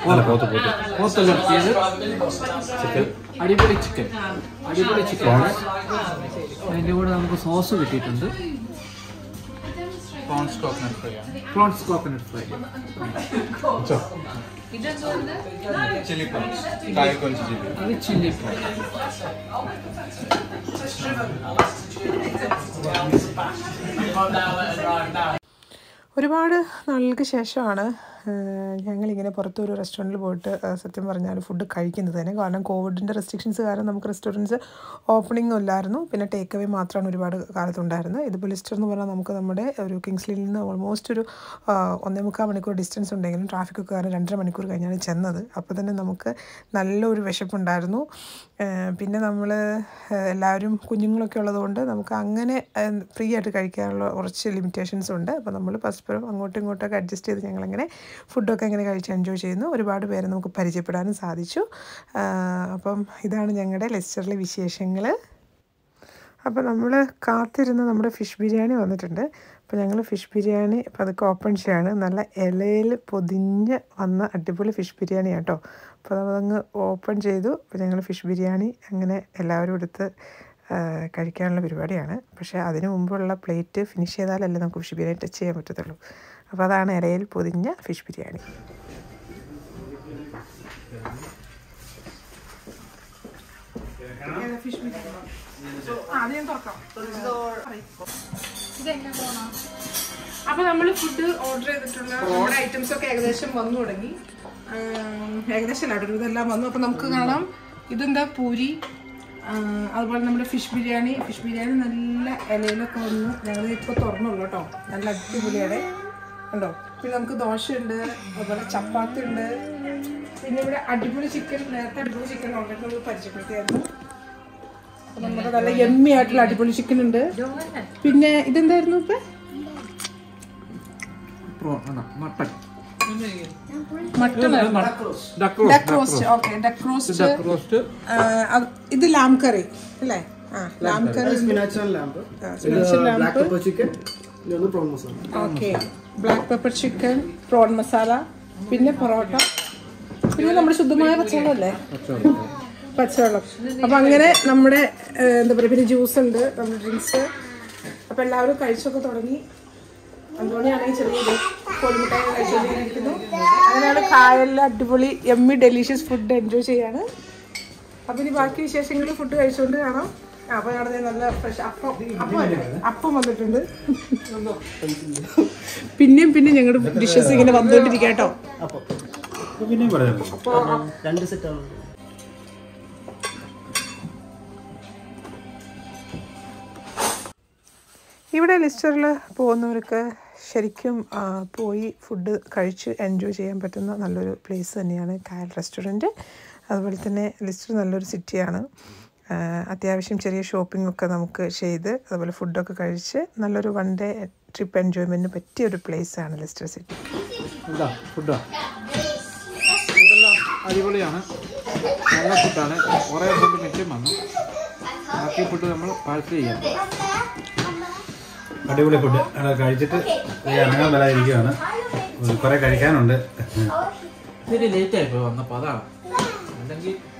അല്ല പോത്ത് പോത്ത്. പോത്ത് നിർത്തിയത് ചിക്കൻ. അടിപൊളി ചിക്കൻ. അടിപൊളി ചിക്കൻ. അതിന്റെ കൂടെ നമുക്ക് സോസ് കിട്ടിയിട്ടുണ്ട്. Prawns coconut fry prawns coconut fry അത് ചില്ലി പ്രോൺ ഒരുപാട് നാളുകൾക്ക് ശേഷമാണ് ഞങ്ങളിങ്ങനെ പുറത്തൊരു റെസ്റ്റോറന്റിൽ പോയിട്ട് സത്യം പറഞ്ഞാൽ ഫുഡ് കഴിക്കുന്നത് തന്നെ. കാരണം കോവിഡിന്റെ റെസ്ട്രിക്ഷൻസ് കാരണം നമുക്ക് റെസ്റ്റോറന്റ്സ് ഓപ്പണിംഗ് ഇല്ലായിരുന്നു. പിന്നെ ടേക്ക് അവേ മാത്രമാണ് ഒരുപാട് കാലത്തുണ്ടായിരുന്നത്. ഇതിപ്പോൾ ലിസ്റ്റർ എന്ന് പറഞ്ഞാൽ നമുക്ക് നമ്മുടെ ഒരു കിങ്സ്ലിയിൽ നിന്ന് ഓൾമോസ്റ്റ് ഒരു ഒന്നേ മുക്കാൽ മണിക്കൂർ ഡിസ്റ്റൻസ് ഉണ്ടെങ്കിലും ട്രാഫിക്കൊക്കെ കാരണം രണ്ടര മണിക്കൂർ കഴിഞ്ഞാണ് ചെന്നത്. അപ്പോൾ തന്നെ നമുക്ക് നല്ലൊരു വിശപ്പുണ്ടായിരുന്നു. പിന്നെ നമ്മൾ എല്ലാവരും കുഞ്ഞുങ്ങളൊക്കെ ഉള്ളതുകൊണ്ട് നമുക്ക് അങ്ങനെ ഫ്രീ ആയിട്ട് കഴിക്കാനുള്ള കുറച്ച് ലിമിറ്റേഷൻസ് ഉണ്ട്. അപ്പോൾ നമ്മൾ പരസ്പരം അങ്ങോട്ടും ഇങ്ങോട്ടൊക്കെ അഡ്ജസ്റ്റ് ചെയ്ത് ഞങ്ങളങ്ങനെ ഫുഡൊക്കെ അങ്ങനെ കഴിച്ച് എൻജോയ് ചെയ്യുന്നു. ഒരുപാട് പേരെ നമുക്ക് പരിചയപ്പെടാനും സാധിച്ചു. അപ്പം ഇതാണ് ഞങ്ങളുടെ ലെസ്റ്ററിലെ വിശേഷങ്ങൾ അപ്പോൾ നമ്മൾ കാത്തിരുന്ന നമ്മുടെ ഫിഷ് ബിരിയാണി വന്നിട്ടുണ്ട്. അപ്പോൾ ഞങ്ങൾ ഫിഷ് ബിരിയാണി പതുക്കെ ഓപ്പൺ ചെയ്യാണ്. നല്ല ഇലയിൽ പൊതിഞ്ഞ് വന്ന അടിപൊളി ഫിഷ് ബിരിയാണി കേട്ടോ. അപ്പോൾ അതങ്ങ് ഓപ്പൺ ചെയ്തു. അപ്പോൾ ഞങ്ങൾ ഫിഷ് ബിരിയാണി അങ്ങനെ എല്ലാവരും എടുത്ത് കഴിക്കാനുള്ള പരിപാടിയാണ്. പക്ഷേ അതിന് മുമ്പുള്ള പ്ലേറ്റ് ഫിനിഷ് ചെയ്താലല്ലേ നമുക്ക് ഫിഷ് ബിരിയാണി ടച്ച് ചെയ്യാൻ പറ്റത്തുള്ളൂ. അപ്പോൾ അതാണ് ഇലയിൽ പൊതിഞ്ഞ ഫിഷ് ബിരിയാണി. ഫിഷ് അപ്പൊ നമ്മൾ ഫുഡ് ഓർഡർ ചെയ്തിട്ടുള്ള നമ്മുടെ ഐറ്റംസ് ഒക്കെ ഏകദേശം വന്നു തുടങ്ങി. ഏകദേശം അല്ല ഇതെല്ലാം വന്നു. അപ്പൊ നമുക്ക് കാണാം. ഇതെന്താ പൂരി? അതുപോലെ നമ്മുടെ ഫിഷ് ബിരിയാണി. ഫിഷ് ബിരിയാണി നല്ല ഇലയിലൊക്കെ വന്നു ഞങ്ങൾ ഇപ്പോൾ തുറന്നുള്ളൂ കേട്ടോ. നല്ല അടിപൊളിയുടെ ഉണ്ടോ? പിന്നെ നമുക്ക് ദോശയുണ്ട് അതുപോലെ ചപ്പാത്തി ഉണ്ട് പിന്നെ ഇവിടെ അടിപൊളി ചിക്കൻ നേരത്തെ അടിപൊളി ചിക്കൻ ഓൾറെഡി നമ്മൾ പരിചയപ്പെടുത്തിയായിരുന്നു. അപ്പൊ നമ്മുടെ നല്ല എമ്മി ആയിട്ടുള്ള അടിപൊളി ചിക്കൻ ഉണ്ട്. പിന്നെ ഇതെന്തായിരുന്നു ഇപ്പൊ? മട്ടൺ ഇത് ലാം കറി അല്ലേ? ആ lamb curry. Natural lamb special black pepper chicken ഇതൊന്ന് prawn okay black pepper chicken prawn masala പിന്നെ പൊറോട്ട. പിന്നെ നമ്മുടെ ശുദ്ധമായ പച്ചവെള്ളം അല്ലേ പച്ചവെള്ളം. അപ്പൊ അങ്ങനെ നമ്മുടെ എന്താ പറയുക പിന്നെ ജ്യൂസ് ഉണ്ട് നമ്മുടെ ഡ്രിങ്ക്സ് അപ്പൊ എല്ലാവരും കഴിച്ചൊക്കെ തുടങ്ങി. അന്തോണിയാണെങ്കിൽ അങ്ങനെയാണ് കായലിലെ അടിപൊളി എമ്മി ഡെലീഷ്യസ് ഫുഡ് എൻജോയ് ചെയ്യാണ്. അപ്പൊ ഇനി ബാക്കി വിശേഷങ്ങളിൽ ഫുഡ് കഴിച്ചുകൊണ്ട് കാണാം. അപ്പൊ അവിടെ നല്ല ഫ്രഷ് അപ്പം അപ്പം അപ്പം വന്നിട്ടുണ്ട്. പിന്നെയും പിന്നെ ഞങ്ങളുടെ ഡിഷസ് ഇങ്ങനെ വന്നുകൊണ്ടിരിക്കട്ടോ രണ്ട് സെറ്റ് ഇവിടെ ലിസ്റ്ററിൽ പോകുന്നവർക്ക് ശരിക്കും പോയി ഫുഡ് കഴിച്ച് എൻജോയ് ചെയ്യാൻ പറ്റുന്ന നല്ലൊരു പ്ലേസ് തന്നെയാണ് കായൽ റെസ്റ്റോറന്റ്. അതുപോലെ തന്നെ ലിസ്റ്റർ നല്ലൊരു സിറ്റിയാണ് അത്യാവശ്യം ചെറിയ ഷോപ്പിംഗ് ഒക്കെ നമുക്ക് ചെയ്ത് അതുപോലെ ഫുഡൊക്കെ കഴിച്ച് നല്ലൊരു വൺ ഡേ ട്രിപ്പ് എൻജോയ്മെന്റിന് പറ്റിയ ഒരു പ്ലേസ് ആണ് ലിസ്റ്റർ സിറ്റി. അടിപൊളിയാണ്. നല്ല ഫുഡാണ്. കുറേ ഫുഡ് മിച്ചം വന്നു ബാക്കി ഫുഡ് നമ്മൾ പാഴ്സൽ ചെയ്യാം. അടിപൊളി ഫുഡ് കഴിച്ചിട്ട് ഈ അനങ്ങാൻ വരാതിരിക്കുകയാണ് കുറെ കഴിക്കാനുണ്ട്. ലേറ്റ് ആയിപ്പോയി വന്നപ്പോൾ അതാണ്. അല്ലെങ്കിൽ.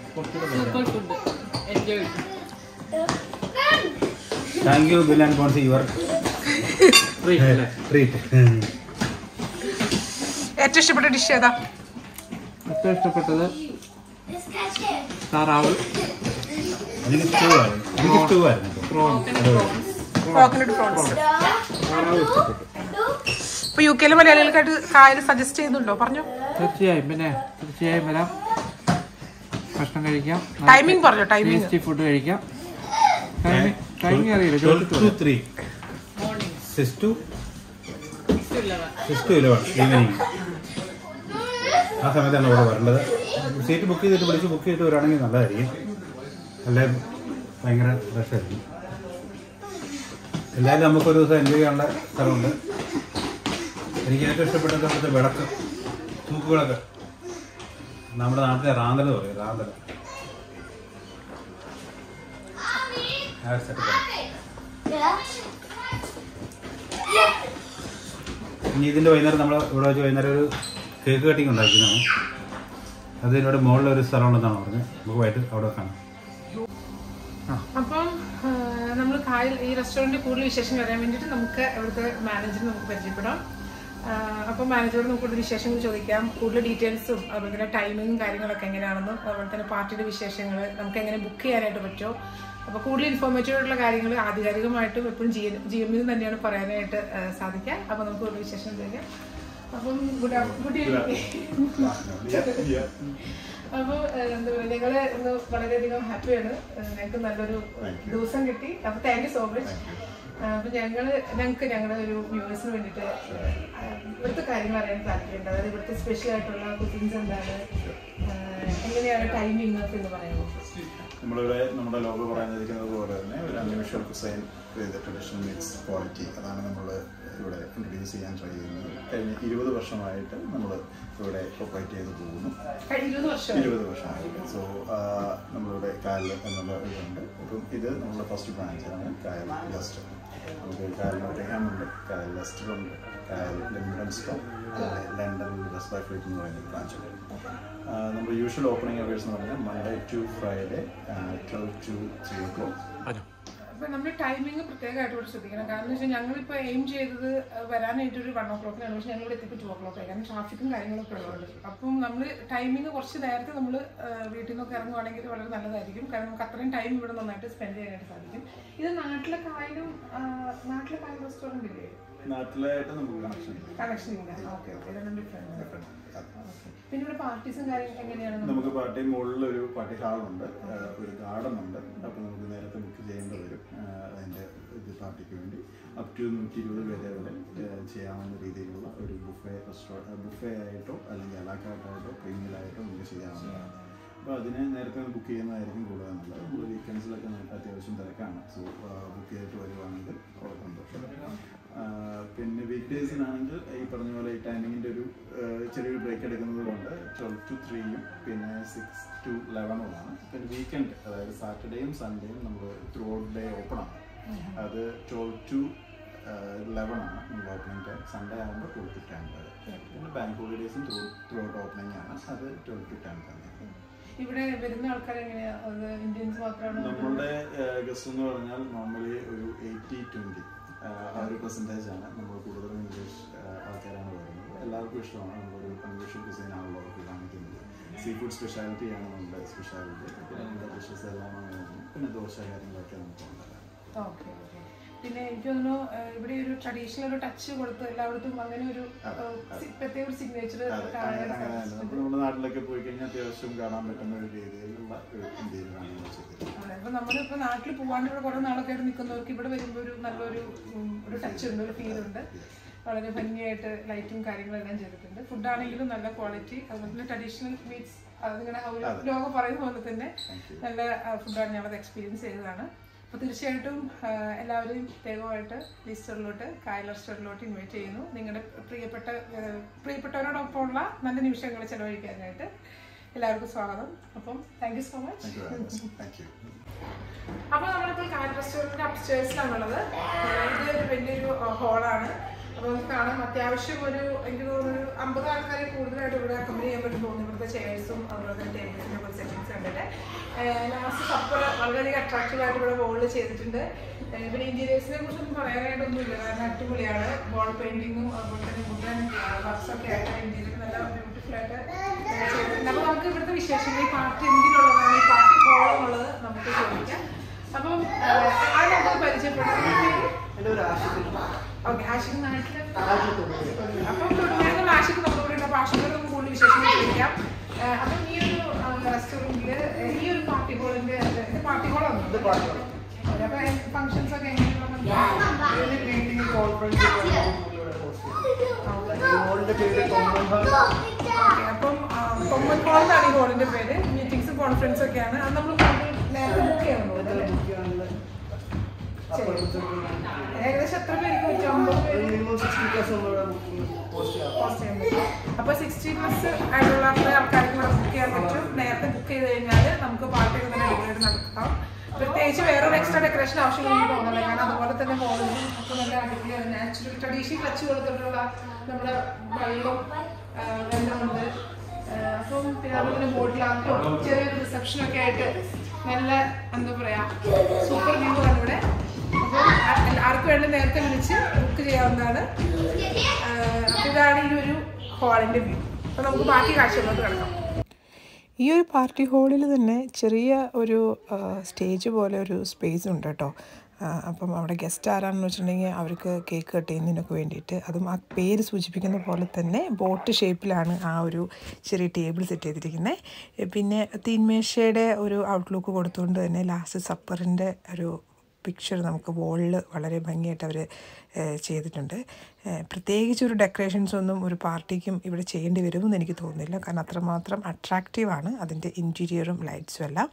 Thank you bill and prawns your? Treat ഏറ്റവും ഇഷ്ടപ്പെട്ട ഡിഷ് ഏതാ? ഏറ്റവും ഇഷ്ടപ്പെട്ടത് താറാവ്. ഇപ്പൊ യു കെയിലെ മലയാളികൾക്കായിട്ട് കായൽ സജസ്റ്റ് ചെയ്യുന്നുണ്ടോ? പറഞ്ഞു. തീർച്ചയായും പിന്നെ തീർച്ചയായും വരാം. ഭക്ഷണം കഴിക്കാം. ടൈമിംഗ് പറഞ്ഞു ടൈമിംഗ് ടേസ്റ്റി ഫുഡ് കഴിക്കാം. ടൈമിംഗ് അറിയില്ല ആ സമയത്താണ് ഇവിടെ വരേണ്ടത്. സീറ്റ് ബുക്ക് ചെയ്തിട്ട് വിളിച്ച് ബുക്ക് ചെയ്തിട്ട് വരാണെങ്കിൽ നല്ലതായിരിക്കും. അല്ലേ ഭയങ്കര റഷായിരിക്കും എല്ലാവരും നമുക്കൊരു ദിവസം എൻജോയ് ചെയ്യാനുള്ള സ്ഥലമുണ്ട്. എനിക്ക് ഏറ്റവും ഇഷ്ടപ്പെട്ട സ്ഥലത്ത് വിളക്ക് തൂക്കുകളൊക്കെ നമ്മുടെ നാട്ടിലെ റാന്തൽ പറയും റാന്തൽ ഇനി ഇതിന്റെ വൈകുന്നേരം നമ്മൾ ഇവിടെ വെച്ച് വൈകുന്നേരം ഒരു കേക്ക് കട്ടിങ് ഉണ്ടാക്കിയതാണ്. അത് ഇതിനോട് മുകളിൽ ഒരു സ്ഥലം ഉണ്ടെന്നാണ് പറഞ്ഞത്. നമുക്ക് വൈകിട്ട് അവിടെ കാണാം. അപ്പം നമ്മൾ കായൽ ഈ റെസ്റ്റോറന്റ് കൂടുതൽ വിശേഷം അറിയാൻ വേണ്ടിയിട്ട് നമുക്ക് ഇവിടുത്തെ മാനേജർ നമുക്ക് പരിചയപ്പെടാം. ആ, അപ്പം മാനേജറോട് നമുക്ക് കൂടുതൽ വിശേഷങ്ങൾ ചോദിക്കാം. കൂടുതൽ ഡീറ്റെയിൽസും അതുപോലെ തന്നെ ടൈമിങ്ങും കാര്യങ്ങളൊക്കെ എങ്ങനെയാണെന്നും അതുപോലെ തന്നെ പാർട്ടിയുടെ വിശേഷങ്ങൾ നമുക്ക് എങ്ങനെ ബുക്ക് ചെയ്യാനായിട്ട് പറ്റുമോ അപ്പോൾ കൂടുതൽ ഇൻഫോർമേറ്റീവ് ആയിട്ടുള്ള കാര്യങ്ങൾ ആധികാരികമായിട്ടും എപ്പോഴും ജി ജി എമ്മിൽ തന്നെയാണ് പറയാനായിട്ട് സാധിക്കാം സാധിക്കുക. അപ്പോൾ നമുക്ക് കൂടുതൽ വിശേഷം ചോദിക്കാം. അപ്പം ഗുഡ് ഗുഡ് ഈവനിങ് അപ്പോൾ എന്താ പറയുക ഞങ്ങൾ ഇന്ന് വളരെയധികം ഹാപ്പിയാണ് ഞങ്ങൾക്ക് നല്ലൊരു ദിവസം കിട്ടി. അപ്പോൾ താങ്ക് യു സോ മച്ച് അപ്പോൾ ഞങ്ങൾ ഞങ്ങൾക്ക് ഞങ്ങളുടെ ഒരു വ്യൂവേഴ്സിന് വേണ്ടിയിട്ട് ഇവിടുത്തെ കാര്യങ്ങൾ അറിയാൻ താല്പര്യമുണ്ട്. അതായത് ഇവിടുത്തെ സ്പെഷ്യൽ ആയിട്ടുള്ള കുക്കിങ്സ് എന്താണ്? എങ്ങനെയാണ് ടൈമിംഗ് ഒക്കെ എന്ന് പറയുമ്പോൾ നമ്മളിവിടെ നമ്മുടെ ലോഗോ പറഞ്ഞിരിക്കുന്നത് പോലെ തന്നെ ഒരു അൺലിമിഷൽ ഡിസൈൻ ചെയ്ത ട്രഡീഷണൽ മിക്സ് ക്വാളിറ്റി അതാണ് നമ്മൾ ഇവിടെ ഇൻട്രൊഡ്യൂസ് ചെയ്യാൻ ട്രൈ ചെയ്യുന്നത്. കഴിഞ്ഞ ഇരുപത് വർഷമായിട്ട് നമ്മൾ ഇവിടെ ഓപ്പറേറ്റ് ചെയ്ത് പോകുന്നു. ഇരുപത് വർഷമായിട്ട് സോ നമ്മളിവിടെ കായൽ എന്നുള്ള ഇതുണ്ട്. അപ്പം ഇത് നമ്മുടെ ഫസ്റ്റ് ബ്രാഞ്ചാണ് കായൽ ഗസ്റ്റ് നമുക്ക് കായൽ നോട്ടിംഗ്ഹാം ഉണ്ട് കായൽ ലെസ്റ്റർ ഉണ്ട് കായൽ ലിംബ്രൻസ്റ്റോൺ ലണ്ടനിൽ ബെസ്റ്റ് ബൈ ഫ്ലൈറ്റ് എന്ന് പറയുന്ന ബ്രാഞ്ച് നമ്മുടെ യൂഷ്വൽ ഓപ്പണിംഗ് അവേഴ്സ് എന്ന് പറഞ്ഞാൽ Monday to Friday twelve to three o'clock അപ്പൊ നമ്മൾ ടൈമിംഗ് പ്രത്യേകമായിട്ട് ഇവിടെ ശ്രദ്ധിക്കണം. കാരണം എന്ന് വെച്ചാൽ ഞങ്ങളിപ്പോൾ എയിം ചെയ്തത് വരാനായിട്ട് ഒരു വൺ ഓ ക്ലോക്കിനാണ് പക്ഷേ ഞങ്ങൾ ഇവിടെ എത്തിയപ്പോൾ ടു ഓ ക്ലോക്ക് ആയി. കാരണം ട്രാഫിക്കും കാര്യങ്ങളൊക്കെ ഉള്ളതുകൊണ്ട്. അപ്പം നമ്മൾ ടൈമിംഗ് കുറച്ച് നേരത്തെ നമ്മൾ വീട്ടിൽ നിന്നൊക്കെ ഇറങ്ങുവാണെങ്കിൽ വളരെ നല്ലതായിരിക്കും. കാരണം നമുക്ക് അത്രയും ടൈം ഇവിടെ നന്നായിട്ട് സ്പെൻഡ് ചെയ്യാനായിട്ട് സാധിക്കും. ഇത് നാട്ടിലെ കായലും നാട്ടിലെ കായൽ റെസ്റ്റോറന്റ് ഇല്ലേ? നാട്ടിലായിട്ട് നമുക്ക് കണക്ഷൻ കണക്ഷൻ ഇല്ല. ഓക്കെ ഓക്കെ രണ്ടും ഡിഫറെന്റ് പിന്നെ ഇവിടെ പാർട്ടീസും കാര്യം എങ്ങനെയാണ്? നമുക്ക് നമുക്ക് പാർട്ടി മുകളിൽ ഒരു പാർട്ടി ഹാളുണ്ട് ഒരു ഗാർഡൻ ഉണ്ട്. അപ്പോൾ പാർട്ടിക്ക് വേണ്ടി അപ് ടു നൂറ്റി ഇരുപത് പേരെ വരെ ചെയ്യാവുന്ന രീതിയിലുള്ള ഒരു ബുഫേ റെസ്റ്റോറന്റ് ബുഫേ ആയിട്ടോ അല്ലെങ്കിൽ അലാക്കായിട്ടോ പ്രീമിയലായിട്ടോ നമുക്ക് ചെയ്യാവുന്നതാണ്. അപ്പോൾ അതിനെ നേരത്തെ ബുക്ക് ചെയ്യുന്നതായിരിക്കും കൂടുതൽ നല്ലത്. നമ്മൾ വീക്കെൻഡ്സിലൊക്കെ നമുക്ക് അത്യാവശ്യം തിരക്കാണ്. സോ ബുക്ക് ചെയ്തിട്ട് വരുവാണെങ്കിൽ വളരെ സന്തോഷം. പിന്നെ വീക്ക് ഡേയ്സിനാണെങ്കിൽ ഈ പറഞ്ഞ പോലെ ഈ ടൈമിങ്ങിന്റെ ഒരു ചെറിയൊരു ബ്രേക്ക് എടുക്കുന്നത് കൊണ്ട് ട്വൽവ് ടു ത്രീയും പിന്നെ സിക്സ് ടു ലെവനുമാണ് പിന്നെ വീക്കെൻഡ് അതായത് സാറ്റർഡേയും സൺഡേയും നമ്മൾ ത്രൂ ഔട്ട് ഡേ ഓപ്പൺ ആണ്. അത് ട്വൽവ് ടു ലെവൻ ആണ് നമ്മുടെ ഓപ്പണിംഗ് ടൈം സൺഡേ ആകുമ്പോൾ ട്വൽവ് ടു ടെൻ വരെ. പിന്നെ ബാങ്ക് ഹോളിഡേസും ത്രൂ ത്രൂ ഔട്ട് ഓപ്പണിംഗ് ആണ്. അത് ട്വൽവ് ടു ടെൻ തന്നെ. ഇവിടെ വരുന്ന ആൾക്കാർ ഇന്ത്യൻസ് മാത്രമാണ് നമ്മളുടെ ഗസ്റ്റ് എന്ന് പറഞ്ഞാൽ നോർമലി ഒരു എയ്റ്റി ട്വന്റി ആ ഒരു പെർസെന്റേജ് ആണ് നമ്മൾ കൂടുതലും ഇംഗ്ലീഷ് ആൾക്കാരാണ് വരുന്നത്. എല്ലാവർക്കും ഇഷ്ടമാണ്. നമ്മളൊരു ഇംഗ്ലീഷ് ഡിസൈൻ ആണല്ലോ അവർക്ക് കാണിക്കുന്നത്. സീ ഫുഡ് സ്പെഷ്യാലിറ്റി ആണ് നമ്മുടെ സ്പെഷ്യാലിറ്റി പിന്നെ നമ്മുടെ ഡിഷസ് എല്ലാം പിന്നെ ദോശ ഉണ്ടാകാം ഓക്കെ ഓക്കെ പിന്നെ എനിക്ക് തോന്നുന്നു ഇവിടെ ഒരു ട്രഡീഷണൽ ഒരു ടച്ച് കൊടുത്ത് എല്ലായിടത്തും അങ്ങനെ ഒരു പ്രത്യേക ഒരു സിഗ്നേച്ചർ നമ്മുടെ നാട്ടിലൊക്കെ പോയി കഴിഞ്ഞാൽ അത്യാവശ്യം കാണാൻ പറ്റുന്ന ഒരു രീതിയിലുള്ള അപ്പൊ നമ്മളിപ്പോ നാട്ടിൽ പോവാണ്ട് ഇവിടെ കുറെ നാളൊക്കെ ആയിട്ട് നിൽക്കുന്നവർക്ക് ഇവിടെ വരുമ്പോൾ ഒരു നല്ലൊരു ഒരു ടച്ച് ഉണ്ട് ഒരു ഫീൽ ഉണ്ട്. വളരെ ഭംഗിയായിട്ട് ലൈറ്റും കാര്യങ്ങളെല്ലാം ചെയ്തിട്ടുണ്ട്. ഫുഡ് ആണെങ്കിലും നല്ല ക്വാളിറ്റി അതുപോലെ തന്നെ ട്രഡീഷണൽ മീറ്റ്സ് അത്. നിങ്ങളുടെ ലോകം പറയുന്ന പോലെ തന്നെ നല്ല ഫുഡാണ് ഞങ്ങളത് എക്സ്പീരിയൻസ് ചെയ്തതാണ്. അപ്പോൾ തീർച്ചയായിട്ടും എല്ലാവരെയും പ്രത്യേകമായിട്ട് ഈസ്റ്ററിലോട്ട് കായൽ റെസ്റ്റോറന്റിലോട്ട് ഇൻവൈറ്റ് ചെയ്യുന്നു. നിങ്ങളുടെ പ്രിയപ്പെട്ട പ്രിയപ്പെട്ടവരോടൊപ്പമുള്ള നല്ല നിമിഷങ്ങൾ ചെലവഴിക്കാനായിട്ട് എല്ലാവർക്കും സ്വാഗതം. അപ്പം താങ്ക് യു സോ മച്ച് അപ്പോൾ നമ്മളിപ്പോൾ കായൽ റെസ്റ്റോറന്റിന്റെ അപ്സ്റ്റേഴ്സിലാണുള്ളത് ഇത് വലിയൊരു ഹോളാണ് അപ്പോൾ നമുക്ക് കാണാം. അത്യാവശ്യം ഒരു എനിക്ക് തോന്നുന്നു അമ്പത് ആൾക്കാരെ കൂടുതലായിട്ട് ഇവിടെ അക്കമ്പനി ചെയ്യാൻ പറ്റും തോന്നുന്നു ഇവിടുത്തെ ചെയർസും അതുപോലെ തന്നെ ടേബിൾസിന്റെ ഒക്കെ സെറ്റിങ്സ് കണ്ടിട്ട്. ലാസ്റ്റ് കപ്പ് വളരെയധികം അട്രാക്റ്റീവ് ആയിട്ട് ഇവിടെ ബോളിൽ ചെയ്തിട്ടുണ്ട്. പിന്നെ ഇന്റീരിയേഴ്സിനെ കുറിച്ചൊന്നും പറയാനായിട്ടൊന്നുമില്ല. കാരണം അടിപൊളിയാണ്. ബോൾ പെയിന്റിങ്ങും അതുപോലെ തന്നെ വുഡൻ വർക്ക്സ് ഒക്കെ ആയിട്ട് ഇന്ത്യയിൽ നല്ല ബ്യൂട്ടിഫുൾ ആയിട്ട് ചെയ്തിട്ടുണ്ട്. നമുക്ക് ഇവിടുത്തെ വിശേഷങ്ങൾ ഈ പാർട്ടി എന്തിനുള്ളതാണ്? ഈ പാർട്ടി ബോൾ എന്നുള്ളത് നമുക്ക് ചോദിക്കാം. അപ്പം ആ നമുക്ക് പരിചയപ്പെടാം എന്റെ ഒരു ആശുപത്രി. ഓക്കെ നാട്ടിൽ? അപ്പം തൊടുപുഴയിൽ ആഷിഖ് നമ്മുടെ ഉണ്ട് അപ്പോൾ ആഷിഖിനോട് നമുക്ക് കൂടുതൽ വിശേഷങ്ങൾ ചോദിക്കാം അപ്പം ഈ ഒരു ഈ ഒരു പാർട്ടി ഹോളിന്റെ ഇത് പാർട്ടി ഹോളാണ് ഇത് പാട്ട് അപ്പൊ ഫംഗ്ഷൻസ് ഒക്കെ എങ്ങനെയുള്ള ഇതിന് കോൺഫറൻസ് മോളിന്റെ പേര് തൊമ്മൻ അപ്പം കൊമ്മൻ ഹോൾ എന്നാണ് ഈ ഹോളിന്റെ പേര്. മീറ്റിംഗ്സും കോൺഫറൻസും ഒക്കെയാണ്. അത് നമ്മൾ നേരത്തെ ബുക്ക് ചെയ്യണം. ഏകദേശം എത്ര പേർക്ക് അപ്പൊ സിക്സ്റ്റി പ്ലസ് ആയിട്ടുള്ള ആൾക്കാർക്ക് ഇവിടെ ബുക്ക് ചെയ്യാൻ പറ്റും. നേരത്തെ ബുക്ക് ചെയ്ത് കഴിഞ്ഞാൽ നമുക്ക് പാർട്ടി തന്നെ ഡെക്കറേറ്റ് നടത്താം. പ്രത്യേകിച്ച് വേറൊരു എക്സ്ട്രാ ഡെക്കറേഷൻ ആവശ്യമില്ലെന്ന് തോന്നുന്നില്ല. കാരണം അതുപോലെ തന്നെ ഹോളിലും ഒക്കെ നല്ല അടിപൊളിയാണ് നാച്ചുറൽ ട്രഡീഷണൽ ടച്ച് കൊടുത്തിട്ടുള്ള നമ്മുടെ വെള്ളം വെള്ളമുണ്ട്. അപ്പം പിന്നെ അതുപോലെ ബോട്ടിലാക്കും ചെറിയൊരു റിസപ്ഷൻ ഒക്കെ ആയിട്ട് നല്ല എന്താ പറയാ സൂപ്പർ വ്യൂ ആണ് ഇവിടെ. ആർക്ക് വേണ്ടി നേരത്തെ വിളിച്ച് ബുക്ക് ചെയ്യാവുന്നതാണ്. ഇതാണ് ഈ ഒരു ഹോളിന്റെ വ്യൂ അപ്പൊ നമുക്ക് ബാക്കി കാഴ്ചകളോട്ട് കിടക്കാം. ഈ ഒരു പാർട്ടി ഹാളിൽ തന്നെ ചെറിയ ഒരു സ്റ്റേജ് പോലെ ഒരു സ്പേസ് ഉണ്ട് കേട്ടോ. അപ്പം അവിടെ ഗസ്റ്റ് ആരാണെന്ന് വെച്ചിട്ടുണ്ടെങ്കിൽ അവർക്ക് കേക്ക് കട്ട് ചെയ്യുന്നതിനൊക്കെ വേണ്ടിയിട്ട് അതും ആ പേര് സൂചിപ്പിക്കുന്ന പോലെ തന്നെ ബോട്ട് ഷേപ്പിലാണ് ആ ഒരു ചെറിയ ടേബിൾ സെറ്റ് ചെയ്തിരിക്കുന്നത് പിന്നെ തീന്മേശയുടെ ഒരു ഔട്ട്ലുക്ക് കൊടുത്തുകൊണ്ട് തന്നെ ലാസ്റ്റ് സപ്പറിന്റെ ഒരു പിക്ചർ നമുക്ക് വോളിൽ വളരെ ഭംഗിയായിട്ട് അവർ ചെയ്തിട്ടുണ്ട്. പ്രത്യേകിച്ച് ഒരു ഡെക്കറേഷൻസ് ഒന്നും ഒരു പാർട്ടിക്കും ഇവിടെ ചെയ്യേണ്ടി വരുമെന്ന് എനിക്ക് തോന്നുന്നില്ല. കാരണം അത്രമാത്രം അട്രാക്റ്റീവാണ് അതിന്റെ ഇന്റീരിയറും ലൈറ്റ്സും എല്ലാം.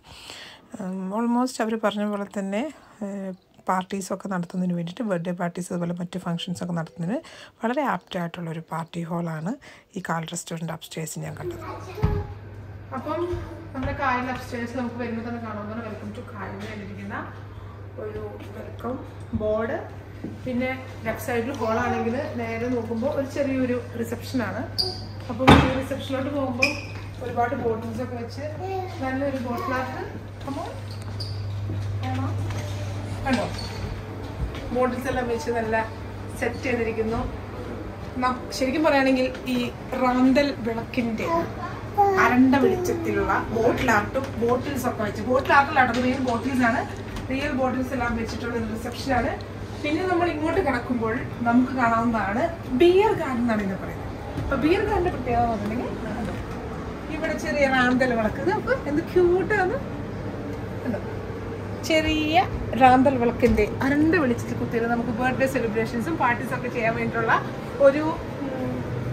ഓൾമോസ്റ്റ് അവർ പറഞ്ഞ പോലെ തന്നെ പാർട്ടീസൊക്കെ നടത്തുന്നതിന് വേണ്ടിയിട്ട് ബർത്ത്ഡേ പാർട്ടീസ് അതുപോലെ മറ്റ് ഫംഗ്ഷൻസൊക്കെ നടത്തുന്നതിന് വളരെ ആപ്റ്റ് ആയിട്ടുള്ള ഒരു പാർട്ടി ഹാളാണ് ഈ കാൽ റെസ്റ്റോറന്റ് അപ്സ്റ്റേഴ്സ് ഞാൻ കണ്ടത്. അപ്പം നമ്മുടെ കായൽ അപ്സ്റ്റേഴ്സ് നമുക്ക് വരുമ്പോൾ തന്നെ കാണാവുന്നതാണ് വെൽക്കം ടു കായലിൽ ഇരിക്കുന്ന ഒരു വെൽക്കം ബോർഡ് പിന്നെ ലെഫ്റ്റ് സൈഡിൽ ഹോളാണെങ്കിൽ നേരെ നോക്കുമ്പോൾ ഒരു ചെറിയൊരു റിസപ്ഷനാണ് അപ്പം ഈ റിസപ്ഷനിലോട്ട് പോകുമ്പോൾ ഒരുപാട് ബോട്ടിൽസ് ഒക്കെ വെച്ച് നല്ലൊരു ബോട്ടിലാക്ക് അപ്പോൾ കണ്ടോ? ബോട്ടിൽസ് എല്ലാം വെച്ച് നല്ല സെറ്റ് ചെയ്തിരിക്കുന്നു. ശരിക്കും പറയുകയാണെങ്കിൽ ഈ റാന്തൽ വിളക്കിന്റെ അരണ്ട വെളിച്ചത്തിലുള്ള ബോട്ടിൽ ആർട്ടും ബോട്ടിൽസ് ഒക്കെ വെച്ച്. ബോട്ടിൽ ആർട്ടിലാട്ടത് റിയൽ ബോട്ടിൽസ് ആണ്. റിയൽ ബോട്ടിൽസ് എല്ലാം വെച്ചിട്ടുള്ള ഒരു റിസപ്ഷൻ ആണ്. പിന്നെ നമ്മൾ ഇങ്ങോട്ട് കിടക്കുമ്പോൾ നമുക്ക് കാണാവുന്നതാണ് ബിയർ ഗാർഡൻ എന്നാണ് ഇതിനെ പറയുന്നത്. അപ്പൊ ബിയർ ഗാർഡന്റെ പ്രത്യേകത പറഞ്ഞിട്ടുണ്ടെങ്കിൽ ഇവിടെ ചെറിയ റാന്തൽ വിളക്ക്. ഇത് എന്ത് ക്യൂട്ടാണ് കണ്ടോ? ചെറിയ റാന്തൽ വിളക്കിന്റെ അരണ്ട് വെളിച്ചത്തിൽ കുത്തിയത് നമുക്ക് ബർത്ത്ഡേ സെലിബ്രേഷൻസും പാർട്ടീസും ഒക്കെ ചെയ്യാൻ വേണ്ടിയിട്ടുള്ള ഒരു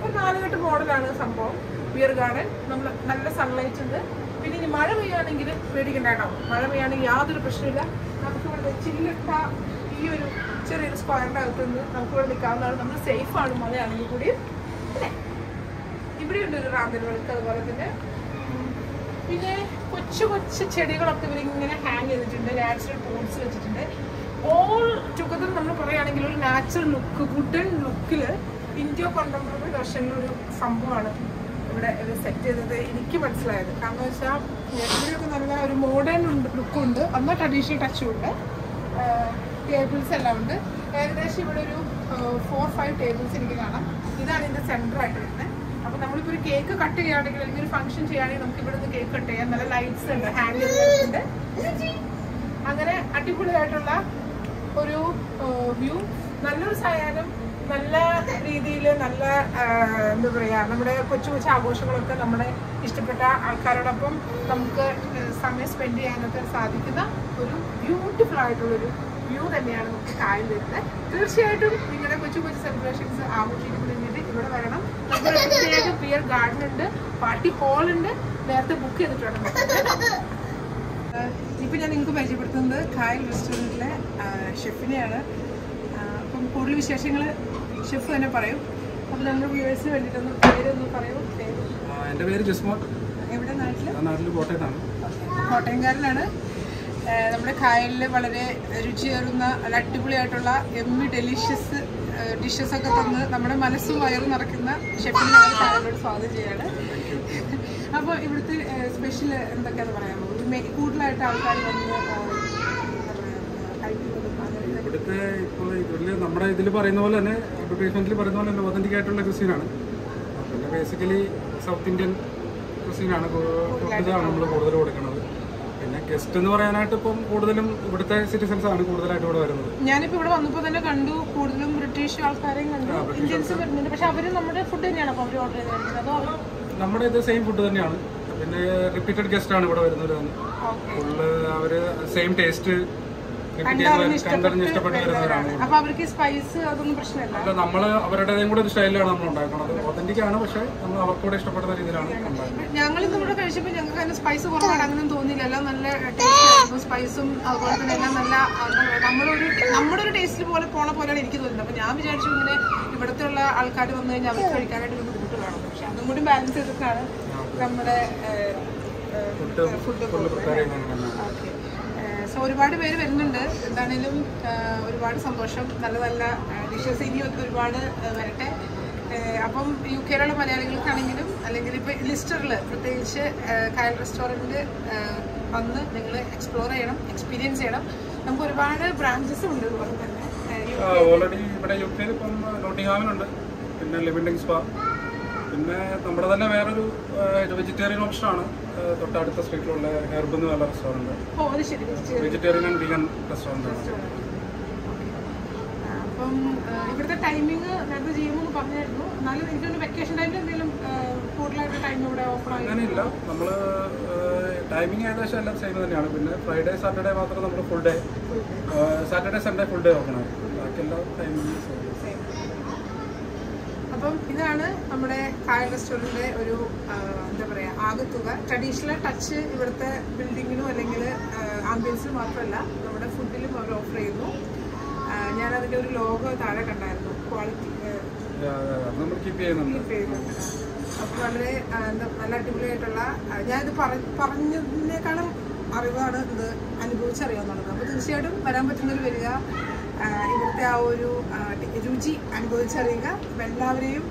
ഒരു നാലുകെട്ട് മോഡലാണ് സംഭവം. ബിയർ ഗാർഡൻ നമ്മൾ നല്ല സൺലൈറ്റ് ഉണ്ട്. പിന്നെ ഇനി മഴ പെയ്യുകയാണെങ്കിൽ പേടിക്കണ്ടോ മഴ പെയ്യുകയാണെങ്കിൽ യാതൊരു പ്രശ്നമില്ല നമുക്ക് ഇവിടെ ചില്ലിട്ട ഈ ഒരു ചെറിയൊരു സ്ക്വയറിന്റെ അകത്ത് നിന്ന് നമുക്ക് ഇവിടെ നിൽക്കാവുന്നതാണ്. നമ്മൾ സേഫാണ് മഴയാണെങ്കിൽ കൂടി. അല്ലേ? ഇവിടെയുണ്ട് ഒരു റാന്തൽ വിളക്ക് അതുപോലെ തന്നെ. പിന്നെ കൊച്ചു കൊച്ചു ചെടികളൊക്കെ ഇവരിങ്ങനെ ഹാങ് ചെയ്തിട്ടുണ്ട് നാച്ചുറൽ പോട്ട്സ് വെച്ചിട്ടുണ്ട്. ഓൾ ടുഗദർ നമ്മൾ പറയുകയാണെങ്കിൽ ഒരു നാച്ചുറൽ ലുക്ക് വുഡൻ ലുക്കിൽ ഇന്ത്യ കോണ്ടംപററി വെർഷനിൽ ഒരു സംഭവമാണ് ഇവിടെ ഇത് സെറ്റ് ചെയ്തത്. എനിക്ക് മനസ്സിലായത്. കാരണം വെച്ചാൽ ഇവിടെയൊക്കെ നല്ല ഒരു മോഡേൺ ലുക്കുണ്ട് എന്നാൽ ട്രഡീഷണൽ ടച്ചും ഉണ്ട്. ടേബിൾസ് എല്ലാം ഉണ്ട്. ഏകദേശം ഇവിടെ ഒരു ഫോർ ഫൈവ് ടേബിൾസ് എനിക്ക് കാണാം. ഇതാണ് ഇതിന്റെ സെന്റർ ആയിട്ട് വരുന്നത്. നമ്മളിപ്പോ ഒരു കേക്ക് കട്ട് ചെയ്യുകയാണെങ്കിൽ അല്ലെങ്കിൽ ഒരു ഫംഗ്ഷൻ ചെയ്യുകയാണെങ്കിൽ നമുക്ക് ഇവിടെ നിന്ന് കേക്ക് കട്ട് ചെയ്യാം. നല്ല ലൈറ്റ്സ് ഉണ്ട് ചെയ്തിട്ടുണ്ട് അങ്ങനെ അടിപൊളിയായിട്ടുള്ള ഒരു വ്യൂ നല്ലൊരു സായാഹ്നം നല്ല രീതിയിൽ നല്ല എന്താ പറയുക നമ്മുടെ കൊച്ചു കൊച്ചു ആഘോഷങ്ങളൊക്കെ നമ്മുടെ ഇഷ്ടപ്പെട്ട ആൾക്കാരോടൊപ്പം നമുക്ക് സമയം സ്പെൻഡ് ചെയ്യാനൊക്കെ സാധിക്കുന്ന ഒരു ബ്യൂട്ടിഫുൾ ആയിട്ടുള്ളൊരു വ്യൂ തന്നെയാണ് നമുക്ക് കായൽ വരുന്നത്. തീർച്ചയായിട്ടും നിങ്ങളുടെ കൊച്ചു കൊച്ചു സെലിബ്രേഷൻസ് ആഘോഷിക്കുന്നതിന് ഇവിടെ വരണം. നമ്മുടെ പ്രത്യേക പിയർ ഗാർഡൻ ഉണ്ട്. പാർട്ടി ഹോൾ ഉണ്ട്. നേരത്തെ ബുക്ക് ചെയ്തിട്ടുണ്ട്. ഇപ്പൊ ഞാൻ നിങ്ങൾക്ക് പരിചയപ്പെടുത്തുന്നത് കായൽ റെസ്റ്റോറന്റിലെ ഷെഫിനെയാണ് അപ്പം കൂടുതൽ വിശേഷങ്ങൾ ഷെഫ് തന്നെ പറയും. അപ്പം നമ്മുടെ വ്യൂവേഴ്സിന് വേണ്ടിയിട്ടൊന്ന് പേരൊന്ന് പറയൂ. എന്റെ പേര് ജസ്മോൻ. എവിടെ? നാട്ടിൽ നാട്ടിൽ കോട്ടയത്താണ്. കോട്ടയംകാരനാണ്. നമ്മുടെ കായലിൽ വളരെ രുചിയേറുന്ന അടിപൊളിയായിട്ടുള്ള എമ്മി ഡെലിഷ്യസ് ഡിഷസ് ഒക്കെ തന്ന് നമ്മുടെ മനസ്സും വയറും നിറയ്ക്കുന്ന ഷെഫിനെ ഞങ്ങൾ സ്വാഗതം ചെയ്യാണ്. അപ്പോൾ ഇവിടുത്തെ സ്പെഷ്യൽ എന്തൊക്കെയാണെന്ന് പറയാമോ? കൂടുതലായിട്ട് ആൾക്കാർ വന്ന് ഇവിടുത്തെ ഇപ്പോൾ ഇതിൽ നമ്മുടെ ഇതിൽ പറയുന്ന പോലെ തന്നെ അഡ്വർടൈസ്മെന്റിൽ പറയുന്ന പോലെ തന്നെ ഒതന്റിക് ആയിട്ടുള്ള ക്രിസ്ത്യനാണ് പിന്നെ ബേസിക്കലി സൗത്ത് ഇന്ത്യൻ ക്രിസ്ത്യനാണ് ഫുഡാണ് നമ്മൾ കൂടുതൽ കൊടുക്കുന്നത്. ഗസ്റ്റ് എന്ന് പറയാനായിട്ട് ഇപ്പം കൂടുതലും ഇവിടുത്തെ സിറ്റിസൺസ് ആണ് കൂടുതലായിട്ട് ഇവിടെ വരുന്നത്. ഞാനിപ്പോ ഇവിടെ വന്നപ്പോൾ തന്നെ കണ്ടു കൂടുതലും ബ്രിട്ടീഷ് ആൾക്കാരെയും കണ്ടു ഇന്ത്യൻസ് വരുന്നുണ്ട്. പക്ഷെ അവർ നമ്മുടെ ഫുഡ് തന്നെയാണ് അപ്പോൾ അവർ ഓർഡർ ചെയ്തത് അതോ നമ്മുടെ ഇത് സെയിം ഫുഡ് തന്നെയാണ്. പിന്നെ റിപ്പീറ്റഡ് ഗസ്റ്റ് ആണ് ഇവിടെ വരുന്നത്. ഫുള്ള് അവർ സെയിം ടേസ്റ്റ് കണ്ടറിഞ്ഞ് ഇഷ്ടപ്പെട്ട് വരുന്നവരാണ് അപ്പൊ അവർക്ക് സ്പൈസ് അതൊന്നും പ്രശ്നമില്ല. അല്ല നമ്മൾ അവരുടേതും കൂടെ ഒരു സ്റ്റൈലിലാണ് നമ്മൾ ഉണ്ടാക്കുന്നത്. ഒതന്റിക് ആണ് പക്ഷെ നമ്മൾ അവർക്കൂടെ ഇഷ്ടപ്പെടുന്ന രീതിയിലാണ് ഉണ്ടാക്കുന്നത്. ഞങ്ങൾ ഇവിടെ കഴിച്ചപ്പോൾ ഞങ്ങൾക്ക് അതിന് സ്പൈസ് കുറവാണ്. അങ്ങനെ തോന്നിയില്ല. എല്ലാം നല്ല ടേസ്റ്റ് സ്പൈസും അതുപോലെ തന്നെ എല്ലാം നല്ല നമ്മളൊരു നമ്മുടെ ഒരു ടേസ്റ്റിൽ പോലെ പോണ പോലെയാണ് എനിക്ക് തോന്നുന്നത്. അപ്പൊ ഞാൻ വിചാരിച്ചു ഇങ്ങനെ ഇവിടുത്തെ ഉള്ള ആൾക്കാർ വന്നു കഴിഞ്ഞാൽ അവർക്ക് കഴിക്കാനായിട്ട് ഒരു ബുദ്ധിമുട്ട് കാണും പക്ഷെ അതും കൂടി ബാലൻസ് ചെയ്തിട്ടാണ് നമ്മുടെ ഫുഡ് ഫുഡ് പ്രിപ്പയർ ചെയ്യുന്നത് ഒരുപാട് പേര് വരുന്നുണ്ട്. എന്താണേലും ഒരുപാട് സന്തോഷം. നല്ല നല്ല ഡിഷസ് ഇനി ഒരുപാട് വരട്ടെ. അപ്പം യു കെയിലുള്ള മലയാളികൾക്കാണെങ്കിലും അല്ലെങ്കിൽ ഇപ്പോൾ ലിസ്റ്ററിൽ പ്രത്യേകിച്ച് കയൽ റെസ്റ്റോറന്റ് വന്ന് നിങ്ങൾ എക്സ്പ്ലോർ ചെയ്യണം എക്സ്പീരിയൻസ് ചെയ്യണം. നമുക്ക് ഒരുപാട് ബ്രാഞ്ചസ് ഉണ്ട് അതുപോലെ തന്നെ. ഓൾറെഡി ഇവിടെ യു കെയിൽ ഇപ്പം നോട്ടിഹാമിനുണ്ട് പിന്നെ ലിവിൻഡിങ് സ്പാ പിന്നെ നമ്മുടെ തന്നെ വേറൊരു വെജിറ്റേറിയൻ ഓപ്ഷൻ ആണ്. തൊട്ടടുത്ത സ്ട്രീറ്റിലുള്ള ഹെർബ് എന്ന് പറഞ്ഞ restaurant vegetarian and vegan restaurant ആണ് അപ്പം ഇവിടുത്തെ ടൈമിംഗ് നേരത്തെ ചെയ്യുമെന്ന് പറഞ്ഞായിരുന്നു. എന്നാലും എനിക്കൊരു വെക്കേഷൻ ടൈമിൽ എന്തെങ്കിലും ആ, കൂടുതലായിട്ട് ടൈം ഇവിടെ ഓപ്പൺ ആയി. അങ്ങനെയില്ല. നമ്മൾ ടൈമിംഗ് ഏകദേശം എല്ലാം സെയിം തന്നെയാണ്. പിന്നെ ഫ്രൈഡേ സാറ്റർഡേ മാത്രം നമ്മൾ full day Saturday Sunday full day open ബാക്കി ബാക്കിയെല്ലാം ടൈമിംഗ് സെയിം അപ്പം ഇതാണ് നമ്മുടെ കായൽ റെസ്റ്റോറന്റിന്റെ ഒരു എന്താ പറയുക ആകത്തുക. ട്രഡീഷണൽ ടച്ച് ഇവിടുത്തെ ബിൽഡിങ്ങിനും അല്ലെങ്കിൽ ആംബിയൻസിനും മാത്രമല്ല നമ്മുടെ ഫുഡിലും അവർ ഓഫർ ചെയ്യുന്നു. ഞാനതിന്റെ ഒരു ലോഗോ താഴെ കണ്ടായിരുന്നു. ക്വാളിറ്റി കീപ്പ് ചെയ്യുന്നുണ്ട്. അപ്പോൾ വളരെ എന്താ നല്ല അടിപൊളിയായിട്ടുള്ള ഞാനിത് പറ പറഞ്ഞതിനേക്കാളും അറിവാണ് ഇത് അനുഭവിച്ചറിയാവുന്നത് അപ്പോൾ തീർച്ചയായിട്ടും വരാൻ പറ്റുന്നവർ വരിക. ഇവിടുത്തെ ആ ഒരു രുചി അനുഭവിച്ചറിയുക. അപ്പം എല്ലാവരെയും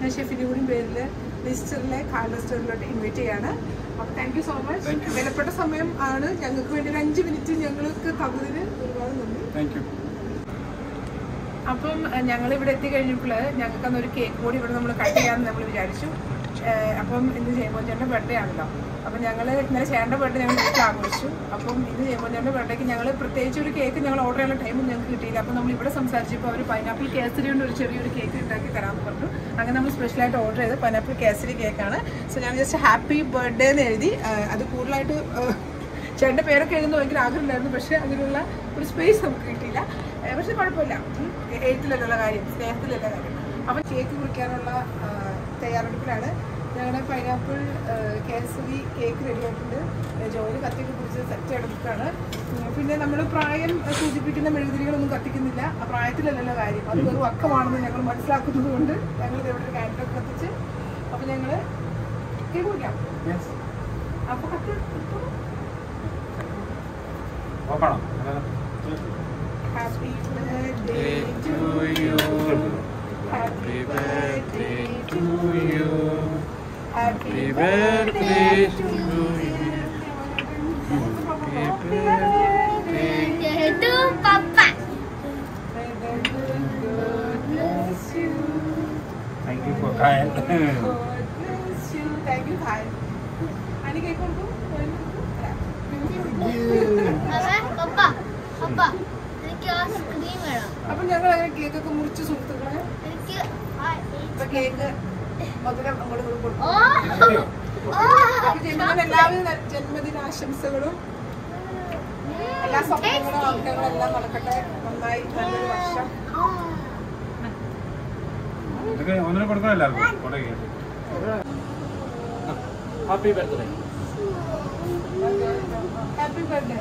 ഞാൻ ഷെഫിന്റെ കൂടി പേരിൽ ലിസ്റ്ററിലെ കാർ റെസ്റ്റോറന്റിലോട്ട് ഇൻവൈറ്റ് ചെയ്യാണ്. അപ്പോൾ താങ്ക് യു സോ മച്ച് വിലപ്പെട്ട സമയം ആണ്. ഞങ്ങൾക്ക് വേണ്ടി ഒരു അഞ്ച് മിനിറ്റ് ഞങ്ങൾക്ക് തന്നതിന് ഒരുപാട് നന്ദി. താങ്ക് യു അപ്പം ഞങ്ങൾ ഇവിടെ എത്തിക്കഴിഞ്ഞപ്പോൾ ഞങ്ങൾക്ക് അന്നൊരു കേക്ക് കൂടി ഇവിടെ നമ്മൾ കട്ട് ചെയ്യാമെന്ന് നമ്മൾ വിചാരിച്ചു. അപ്പം അപ്പം ചെയ്യുമ്പോൾ ജയമോചേട്ടന്റെ ബർത്ത്ഡേ ആണല്ലോ. അപ്പം ഞങ്ങൾ ഇന്നലെ ചേട്ടന്റെ ബർത്ത്ഡേ ഞങ്ങൾ വീട്ടിൽ ആഘോഷിച്ചു. അപ്പം ഇന്ന് ജയമോചേട്ടന്റെ ബർത്ത്ഡേക്ക് ഞങ്ങൾ പ്രത്യേകിച്ച് ഒരു കേക്ക് ഞങ്ങൾ ഓർഡർ ചെയ്യാനുള്ള ടൈമും ഞങ്ങൾക്ക് കിട്ടിയില്ല. അപ്പം നമ്മൾ ഇവിടെ സംസാരിച്ചപ്പോൾ അവർ പൈനാപ്പിൾ കേസരി കൊണ്ട് ഒരു ചെറിയൊരു കേക്ക് ഉണ്ടാക്കി തരാമെന്ന് പറഞ്ഞു. അങ്ങനെ നമ്മൾ സ്പെഷ്യലായിട്ട് ഓർഡർ ചെയ്ത് പൈനാപ്പിൾ കേസരി കേക്കാണ് സോ ഞാൻ ജസ്റ്റ് ഹാപ്പി ബർത്ത്ഡേ എന്ന് എഴുതി അത് കൂടുതലായിട്ട് ചേട്ടന്റെ പേരൊക്കെ എഴുതുന്ന ഭയങ്കര ആഗ്രഹമുണ്ടായിരുന്നു. പക്ഷേ അതിനുള്ള ഒരു സ്പേസ് നമുക്ക് കിട്ടിയില്ല. പക്ഷേ കുഴപ്പമില്ല. എഴുത്തിലല്ല കാര്യം സ്നേഹത്തിലല്ല കാര്യം. അപ്പം കേക്ക് കുറിക്കാനുള്ള തയ്യാറെടുപ്പിലാണ്. ഞങ്ങളുടെ പൈനാപ്പിൾ കേസരി കേക്ക് റെഡി ആയിട്ടുണ്ട്. ഏ, ജോലി കത്തിയൊക്കെ കുറിച്ച് സെറ്റ് എടുക്കുകയാണ് പിന്നെ നമ്മൾ പ്രായം സൂചിപ്പിക്കുന്ന മെഴുകുതിരികളൊന്നും കത്തിക്കുന്നില്ല. ആ പ്രായത്തിലല്ലല്ലോ കാര്യം. അത് വെറും അക്കമാണെന്ന് ഞങ്ങൾ മനസ്സിലാക്കുന്നത് കൊണ്ട് ഞങ്ങൾ ഇവിടെ ഒരു കാൻഡൊക്കെ കത്തിച്ച് അപ്പം ഞങ്ങൾ കേക്ക് കുടിക്കാം. അപ്പോൾ കത്ത് happy birthday happy birthday to you. Happy birthday to you. Happy birthday to you. Happy birthday. to papa. Thank you. for Kyle. Thank you, Kyle. Ani cake കൊടുക്കൂ? അപ്പൊ ഞങ്ങൾ അങ്ങനെ കേക്കൊക്കെ മുറിച്ച് സുഹൃത്തുക്കളെ Thank you. ഇപ്പൊ കേക്ക് മധുരം അങ്ങോട്ട് കൊടുക്കും. എല്ലാവിധ ജന്മദിനാശംസകളും എല്ലാ സ്വപ്നങ്ങളും ആഗ്രഹങ്ങളും എല്ലാം നടക്കട്ടെ. നന്നായി നല്ലൊരു വർഷം. ഹാപ്പി ബർത്ത്ഡേ ഹാപ്പി ബർത്ത്ഡേ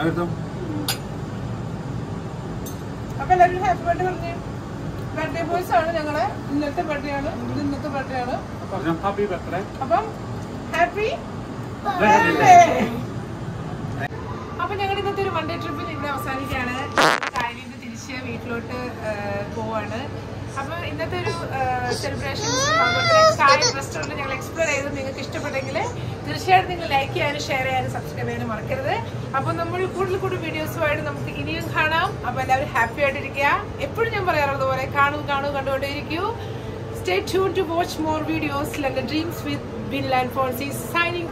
അടുത്തോ അപ്പൊ എല്ലാവരും ഹാപ്പി ബർത്ത്ഡേ പറഞ്ഞു. ബർത്ത്ഡേ ബോയ്സ് ആണ് ഞങ്ങളെ ഇന്നത്തെ ബർത്ത്ഡേ ആണ് ഇത് ഇന്നത്തെ ബർത്ത്ഡേ ആണ്. ഹാപ്പി ബർത്ത്ഡേ അപ്പം ഹാപ്പി ബർത്ത്ഡേ അപ്പൊ ഞങ്ങളുടെ ഇന്നത്തെ ഒരു വൺ ഡേ ട്രിപ്പിൽ ഇവിടെ അവസാനിക്കുകയാണ്. കാര്യം തിരിച്ച് വീട്ടിലോട്ട് പോവാണ്. അപ്പൊ ഇന്നത്തെ ഒരു സെലിബ്രേഷൻ കായൽ റെസ്റ്റോറന്റ് ഞങ്ങൾ എക്സ്പ്ലോർ ചെയ്ത്. നിങ്ങൾക്ക് ഇഷ്ടപ്പെട്ടെങ്കിൽ തീർച്ചയായിട്ടും നിങ്ങൾ ലൈക്ക് ചെയ്യാനും ഷെയർ ചെയ്യാനും സബ്സ്ക്രൈബ് ചെയ്യാനും മറക്കരുത്. അപ്പൊ നമ്മൾ കൂടുതൽ കൂടുതൽ വീഡിയോസുമായിട്ട് നമുക്ക് ഇനിയും കാണാം. അപ്പൊ എല്ലാവരും ഹാപ്പി ആയിട്ടിരിക്കുക. എപ്പോഴും ഞാൻ പറയാറുള്ളത് പോലെ കാണൂ കാണൂ കണ്ടുകൊണ്ടേയിരിക്കൂ Stay tuned to watch more videos like the Dreams with Bill and Fonzie signing.